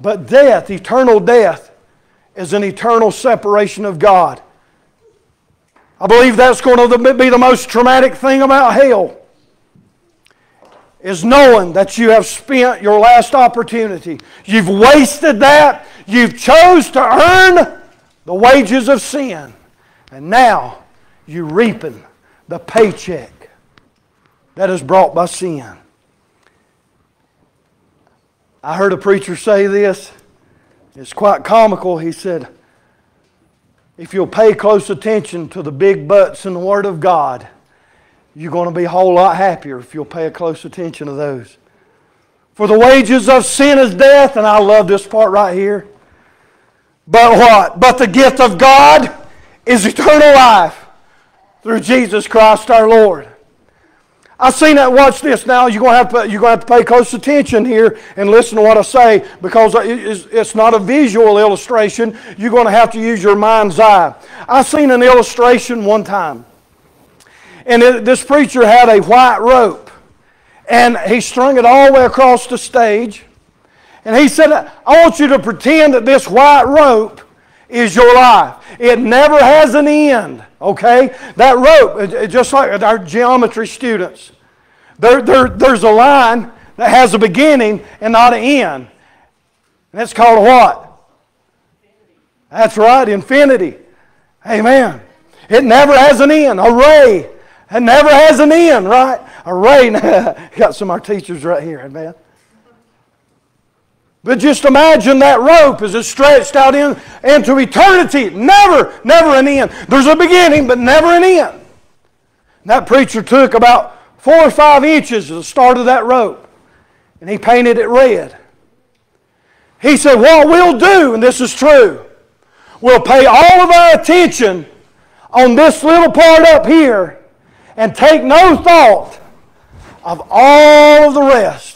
But death, eternal death, is an eternal separation of God. I believe that's going to be the most traumatic thing about hell is knowing that you have spent your last opportunity. You've wasted that. You've chose to earn the wages of sin. And now you're reaping the paycheck that is brought by sin. I heard a preacher say this. It's quite comical. He said, If you'll pay close attention to the big buts in the Word of God, you're going to be a whole lot happier if you'll pay a close attention to those. For the wages of sin is death, and I love this part right here. But what? But the gift of God is eternal life through Jesus Christ our Lord. I've seen that. Watch this now. You're going, to have to, you're going to have to pay close attention here and listen to what I say because it's not a visual illustration. You're going to have to use your mind's eye. I've seen an illustration one time. And it, this preacher had a white rope. And he strung it all the way across the stage. And he said, I want you to pretend that this white rope is your life. It never has an end, okay? That rope, just like our geometry students, there, there, there's a line that has a beginning and not an end. And that's called what? Infinity. That's right, infinity. Amen. It never has an end. A ray. It never has an end, right? A ray. Got some of our teachers right here, amen. But just imagine that rope as it's stretched out in, into eternity. Never, never an end. There's a beginning, but never an end. That preacher took about four or five inches of the start of that rope, and he painted it red. He said, What we'll do, and this is true, we'll pay all of our attention on this little part up here and take no thought of all of the rest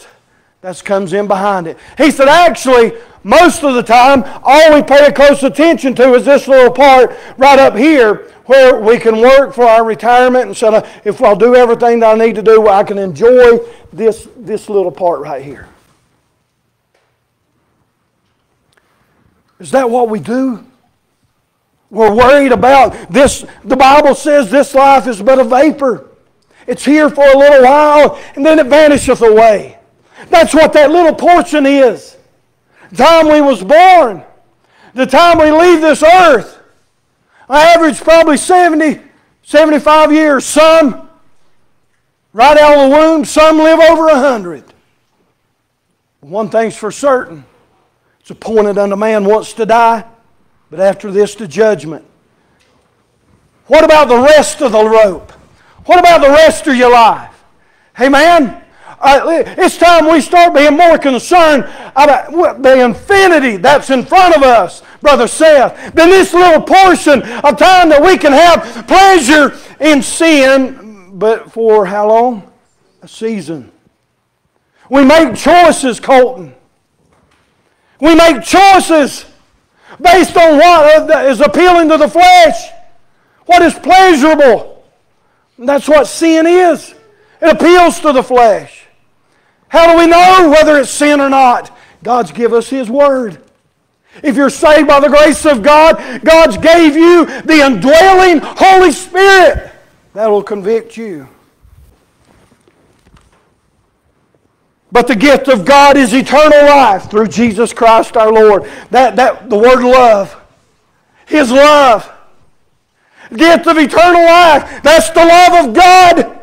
that comes in behind it. He said, actually, most of the time, all we pay close attention to is this little part right up here where we can work for our retirement and so if I'll do everything that I need to do, I can enjoy this, this little part right here. Is that what we do? We're worried about this. The Bible says this life is but a vapor. It's here for a little while and then it vanisheth away. That's what that little portion is. The time we was born, the time we leave this earth. I average probably 70, 75 years. Some right out of the womb, some live over 100. One thing's for certain. It's appointed unto man once to die, but after this to judgment. What about the rest of the rope? What about the rest of your life? Hey man, uh, it's time we start being more concerned about the infinity that's in front of us, Brother Seth, than this little portion of time that we can have pleasure in sin, but for how long? A season. We make choices, Colton. We make choices based on what is appealing to the flesh, what is pleasurable. That's what sin is. It appeals to the flesh. How do we know whether it's sin or not? God's give us His Word. If you're saved by the grace of God, God's gave you the indwelling Holy Spirit. That will convict you. But the gift of God is eternal life through Jesus Christ our Lord. That, that the word love. His love. Gift of eternal life. That's the love of God.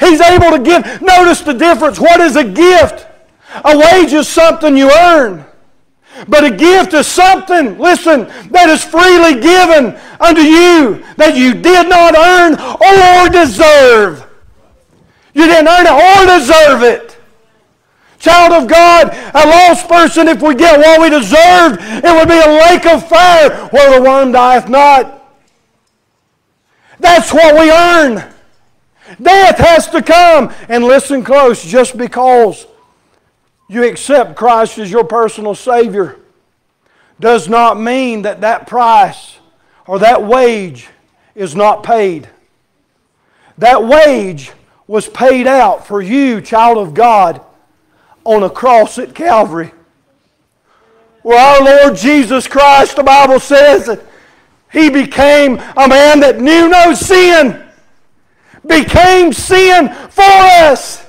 He's able to give. Notice the difference. What is a gift? A wage is something you earn. But a gift is something, listen, that is freely given unto you that you did not earn or deserve. You didn't earn it or deserve it. Child of God, a lost person, if we get what we deserve, it would be a lake of fire where the worm dieth not. That's what we earn. Death has to come. And listen close, just because you accept Christ as your personal Savior does not mean that that price or that wage is not paid. That wage was paid out for you, child of God, on a cross at Calvary. Where our Lord Jesus Christ, the Bible says that He became a man that knew no sin, became sin for us,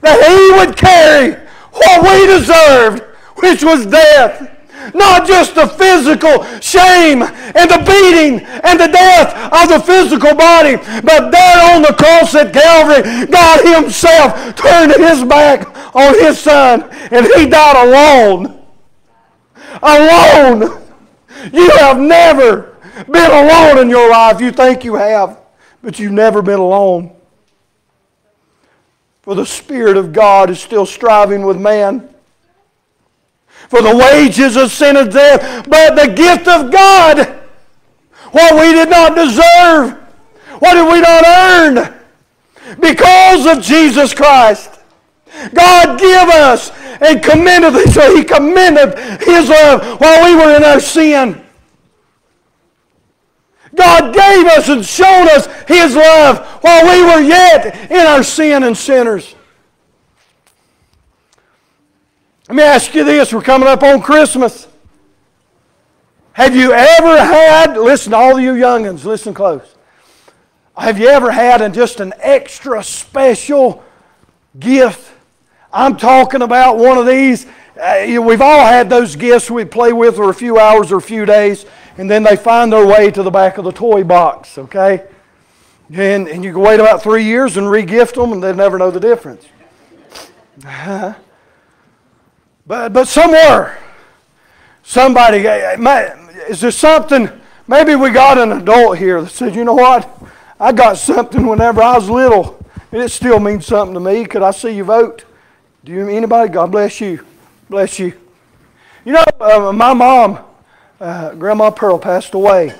that He would carry what we deserved, which was death. Not just the physical shame and the beating and the death of the physical body, but there on the cross at Calvary, God Himself turned His back on His Son and He died alone. Alone. You have never been alone in your life. You think you have, but you've never been alone. For the Spirit of God is still striving with man. For the wages of sin is death, but the gift of God, what we did not deserve, what did we not earn? Because of Jesus Christ. God give us and commended, so He commended His love while we were in our sin. God gave us and showed us His love while we were yet in our sin and sinners. Let me ask you this. We're coming up on Christmas. Have you ever had, listen, all you youngins, listen close. Have you ever had an, just an extra special gift? I'm talking about one of these. Uh, we've all had those gifts we play with for a few hours or a few days, and then they find their way to the back of the toy box, okay? And, and you can wait about three years and re-gift them, and they never know the difference. Uh-huh. But, but somewhere, somebody, eh, eh, is there something, maybe we got an adult here that said, you know what, I got something whenever I was little, and it still means something to me. Could I see you vote? Do you, anybody? God bless you. Bless you. You know, uh, my mom, uh, Grandma Pearl, passed away.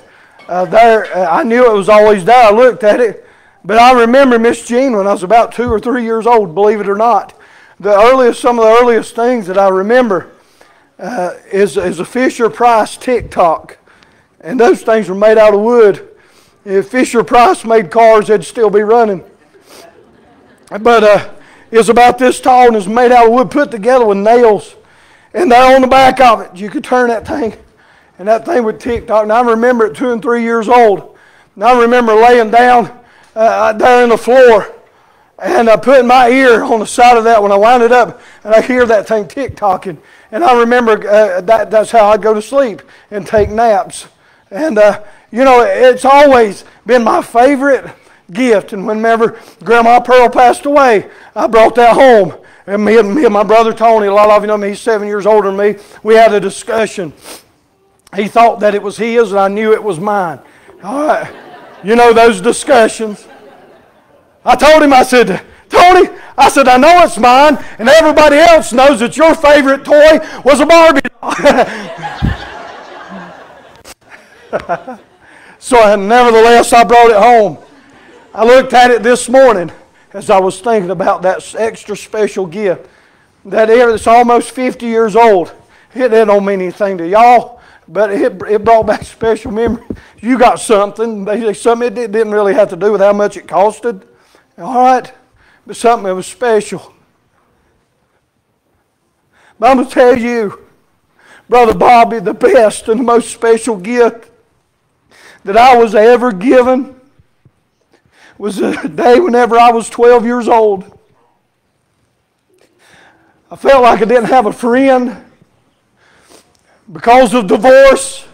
Uh, there, uh, I knew it was always there. I looked at it, but I remember Miss Jean when I was about two or three years old. Believe it or not, the earliest, some of the earliest things that I remember uh, is, is a Fisher Price tick-tock. And those things were made out of wood. If Fisher Price made cars, they'd still be running. But uh, it's about this tall and it's made out of wood, put together with nails. And there on the back of it, you could turn that thing, and that thing would tick-tock. And I remember at two and three years old. And I remember laying down uh, there in the floor and I put my ear on the side of that when I wound it up, and I hear that thing tick tocking. And I remember uh, that that's how I'd go to sleep and take naps. And, uh, you know, it's always been my favorite gift. And whenever Grandma Pearl passed away, I brought that home. And me and, me and my brother Tony, a lot of you know me, he's seven years older than me, we had a discussion. He thought that it was his, and I knew it was mine. All right. You know those discussions. I told him, I said, Tony, I said, I know it's mine, and everybody else knows that your favorite toy was a Barbie doll. so nevertheless, I brought it home. I looked at it this morning as I was thinking about that extra special gift. That it's almost 50 years old. It, it don't mean anything to y'all. But it, it brought back special memory. You got something, they say something it didn't really have to do with how much it costed. All right, but something that was special. But I'm going to tell you, Brother Bobby, the best and the most special gift that I was ever given was a day whenever I was 12 years old. I felt like I didn't have a friend because of divorce,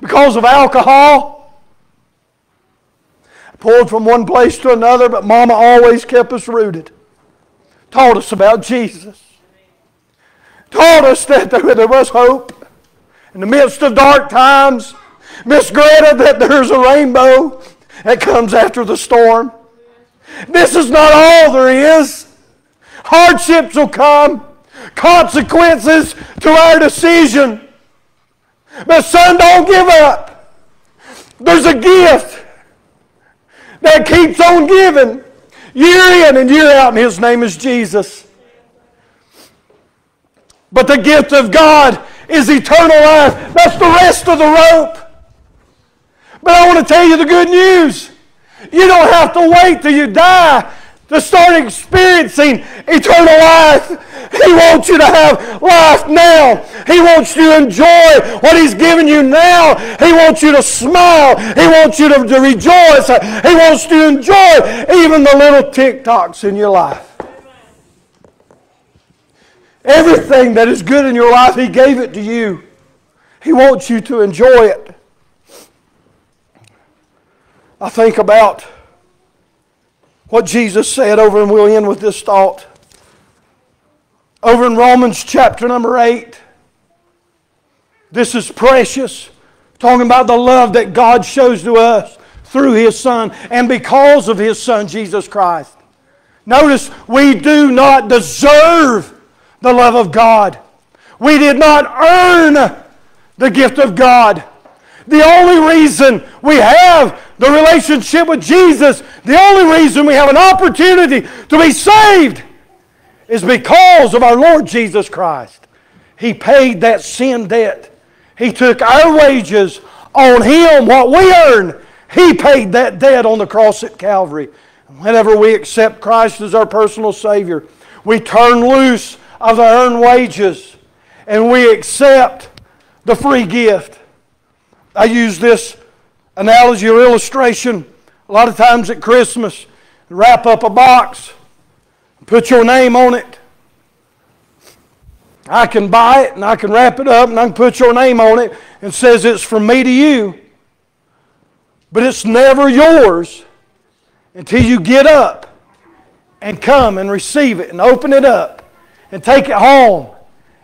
because of alcohol. Pulled from one place to another, but Mama always kept us rooted. Taught us about Jesus. Taught us that there was hope in the midst of dark times. Miss Greta, that there's a rainbow that comes after the storm. This is not all there is. Hardships will come, consequences to our decision. But, son, don't give up. There's a gift that keeps on giving year in and year out, and His name is Jesus. But the gift of God is eternal life. That's the rest of the rope. But I want to tell you the good news. You don't have to wait till you die to start experiencing eternal life. He wants you to have life now. He wants you to enjoy what He's given you now. He wants you to smile. He wants you to, to rejoice. He wants you to enjoy even the little tick-tocks in your life. Everything that is good in your life, He gave it to you. He wants you to enjoy it. I think about what Jesus said over, and we'll end with this thought. Over in Romans chapter number 8, this is precious. Talking about the love that God shows to us through His Son and because of His Son, Jesus Christ. Notice, we do not deserve the love of God. We did not earn the gift of God. The only reason we have the relationship with Jesus, the only reason we have an opportunity to be saved is because of our Lord Jesus Christ. He paid that sin debt. He took our wages on Him, what we earn. He paid that debt on the cross at Calvary. whenever we accept Christ as our personal Savior, we turn loose of our earned wages and we accept the free gift. I use this analogy or illustration a lot of times at Christmas. Wrap up a box, put your name on it. I can buy it and I can wrap it up and I can put your name on it and says it's from me to you. But it's never yours until you get up and come and receive it and open it up and take it home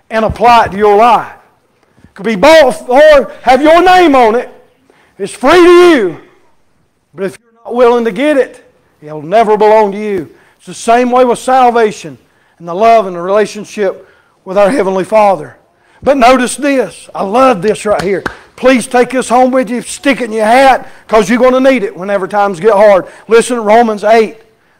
and apply it to your life could be bought or have your name on it. It's free to you. But if you're not willing to get it, it'll never belong to you. It's the same way with salvation and the love and the relationship with our Heavenly Father. But notice this. I love this right here. Please take this home with you. Stick it in your hat because you're going to need it whenever times get hard. Listen to Romans 8,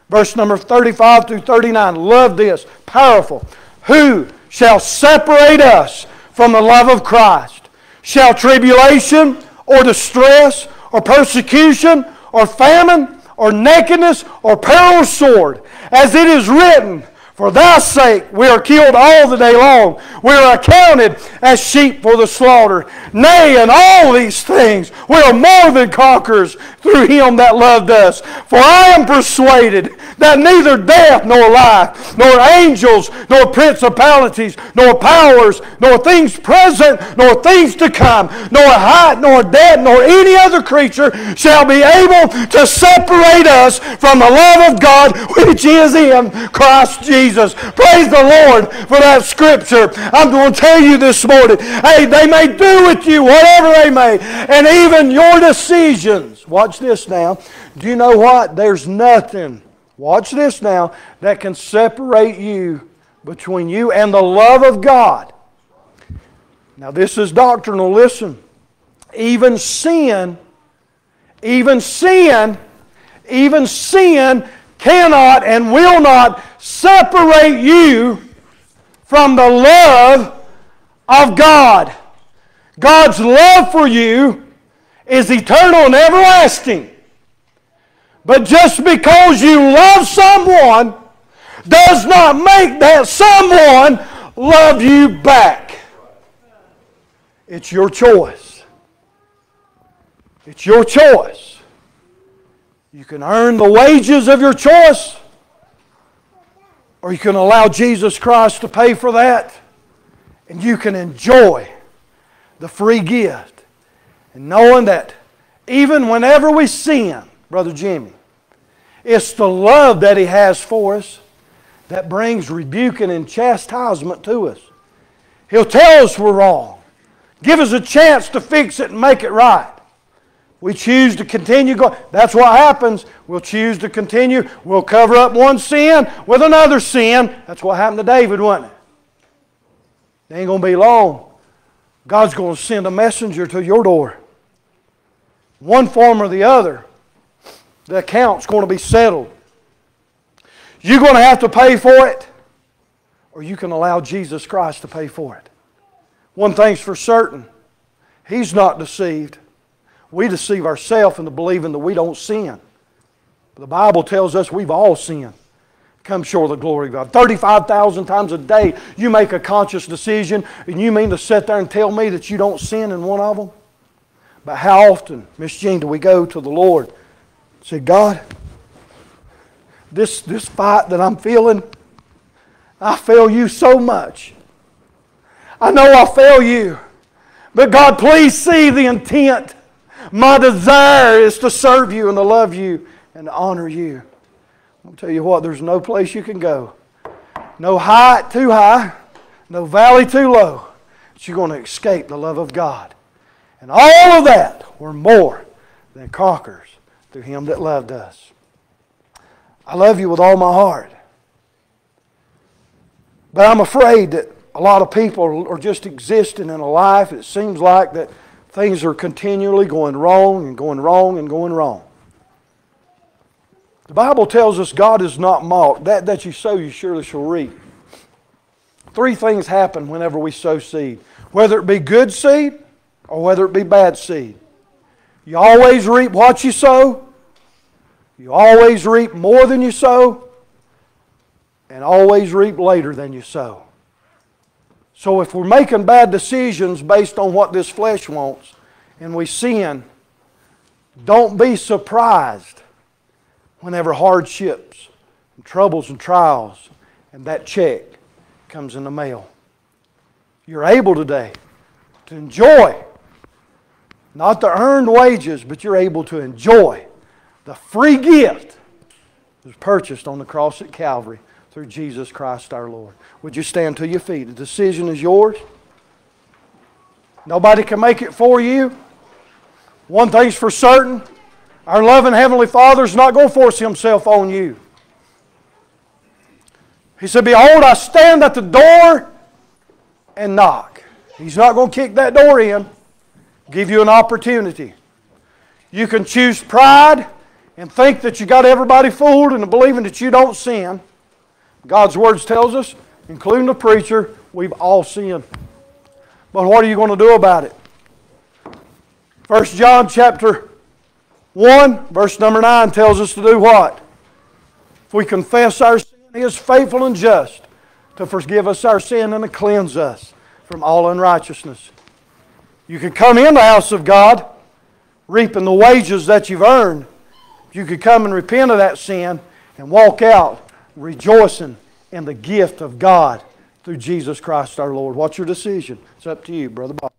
verse number 35 through 39. Love this. Powerful. Who shall separate us from the love of Christ? Shall tribulation or distress or persecution or famine or nakedness or peril or sword? As it is written, for thy sake we are killed all the day long. We are accounted as sheep for the slaughter. Nay, in all these things we are more than conquerors through him that loved us. For I am persuaded that neither death nor life, nor angels, nor principalities, nor powers, nor things present, nor things to come, nor height, nor depth, nor any other creature shall be able to separate us from the love of God which is in Christ Jesus. Jesus. Praise the Lord for that scripture. I'm going to tell you this morning hey, they may do with you whatever they may, and even your decisions. Watch this now. Do you know what? There's nothing, watch this now, that can separate you between you and the love of God. Now, this is doctrinal. Listen. Even sin, even sin, even sin cannot and will not separate you from the love of God. God's love for you is eternal and everlasting. But just because you love someone does not make that someone love you back. It's your choice. It's your choice. You can earn the wages of your choice, or you can allow Jesus Christ to pay for that, and you can enjoy the free gift. And knowing that even whenever we sin, Brother Jimmy, it's the love that He has for us that brings rebuking and chastisement to us. He'll tell us we're wrong, give us a chance to fix it and make it right. We choose to continue going. That's what happens. We'll choose to continue. We'll cover up one sin with another sin. That's what happened to David, wasn't it? It ain't going to be long. God's going to send a messenger to your door. One form or the other, the account's going to be settled. You're going to have to pay for it, or you can allow Jesus Christ to pay for it. One thing's for certain He's not deceived. We deceive ourselves into believing that we don't sin. But the Bible tells us we've all sinned. Come short of the glory of God. 35,000 times a day you make a conscious decision, and you mean to sit there and tell me that you don't sin in one of them? But how often, Miss Jean, do we go to the Lord and say, God, this, this fight that I'm feeling, I fail you so much. I know I fail you. But God, please see the intent. My desire is to serve you and to love you and to honor you. I'll tell you what, there's no place you can go. No height too high, no valley too low. But you're going to escape the love of God. And all of that, we're more than conquerors through Him that loved us. I love you with all my heart. But I'm afraid that a lot of people are just existing in a life. It seems like that things are continually going wrong and going wrong and going wrong. The Bible tells us God is not mocked. That that you sow, you surely shall reap. Three things happen whenever we sow seed. Whether it be good seed or whether it be bad seed. You always reap what you sow. You always reap more than you sow. And always reap later than you sow. So if we're making bad decisions based on what this flesh wants and we sin, don't be surprised whenever hardships and troubles and trials and that check comes in the mail. You're able today to enjoy not the earned wages, but you're able to enjoy the free gift that was purchased on the cross at Calvary through Jesus Christ our Lord. Would you stand to your feet? The decision is yours. Nobody can make it for you. One thing's for certain our loving Heavenly Father is not going to force Himself on you. He said, Behold, I stand at the door and knock. He's not going to kick that door in, give you an opportunity. You can choose pride and think that you got everybody fooled into believing that you don't sin. God's words tells us, including the preacher, we've all sinned. But what are you going to do about it? 1 John chapter 1, verse number 9 tells us to do what? If we confess our sin, He is faithful and just to forgive us our sin and to cleanse us from all unrighteousness. You can come in the house of God reaping the wages that you've earned. You could come and repent of that sin and walk out rejoicing in the gift of God through Jesus Christ our Lord. What's your decision? It's up to you, Brother Bob.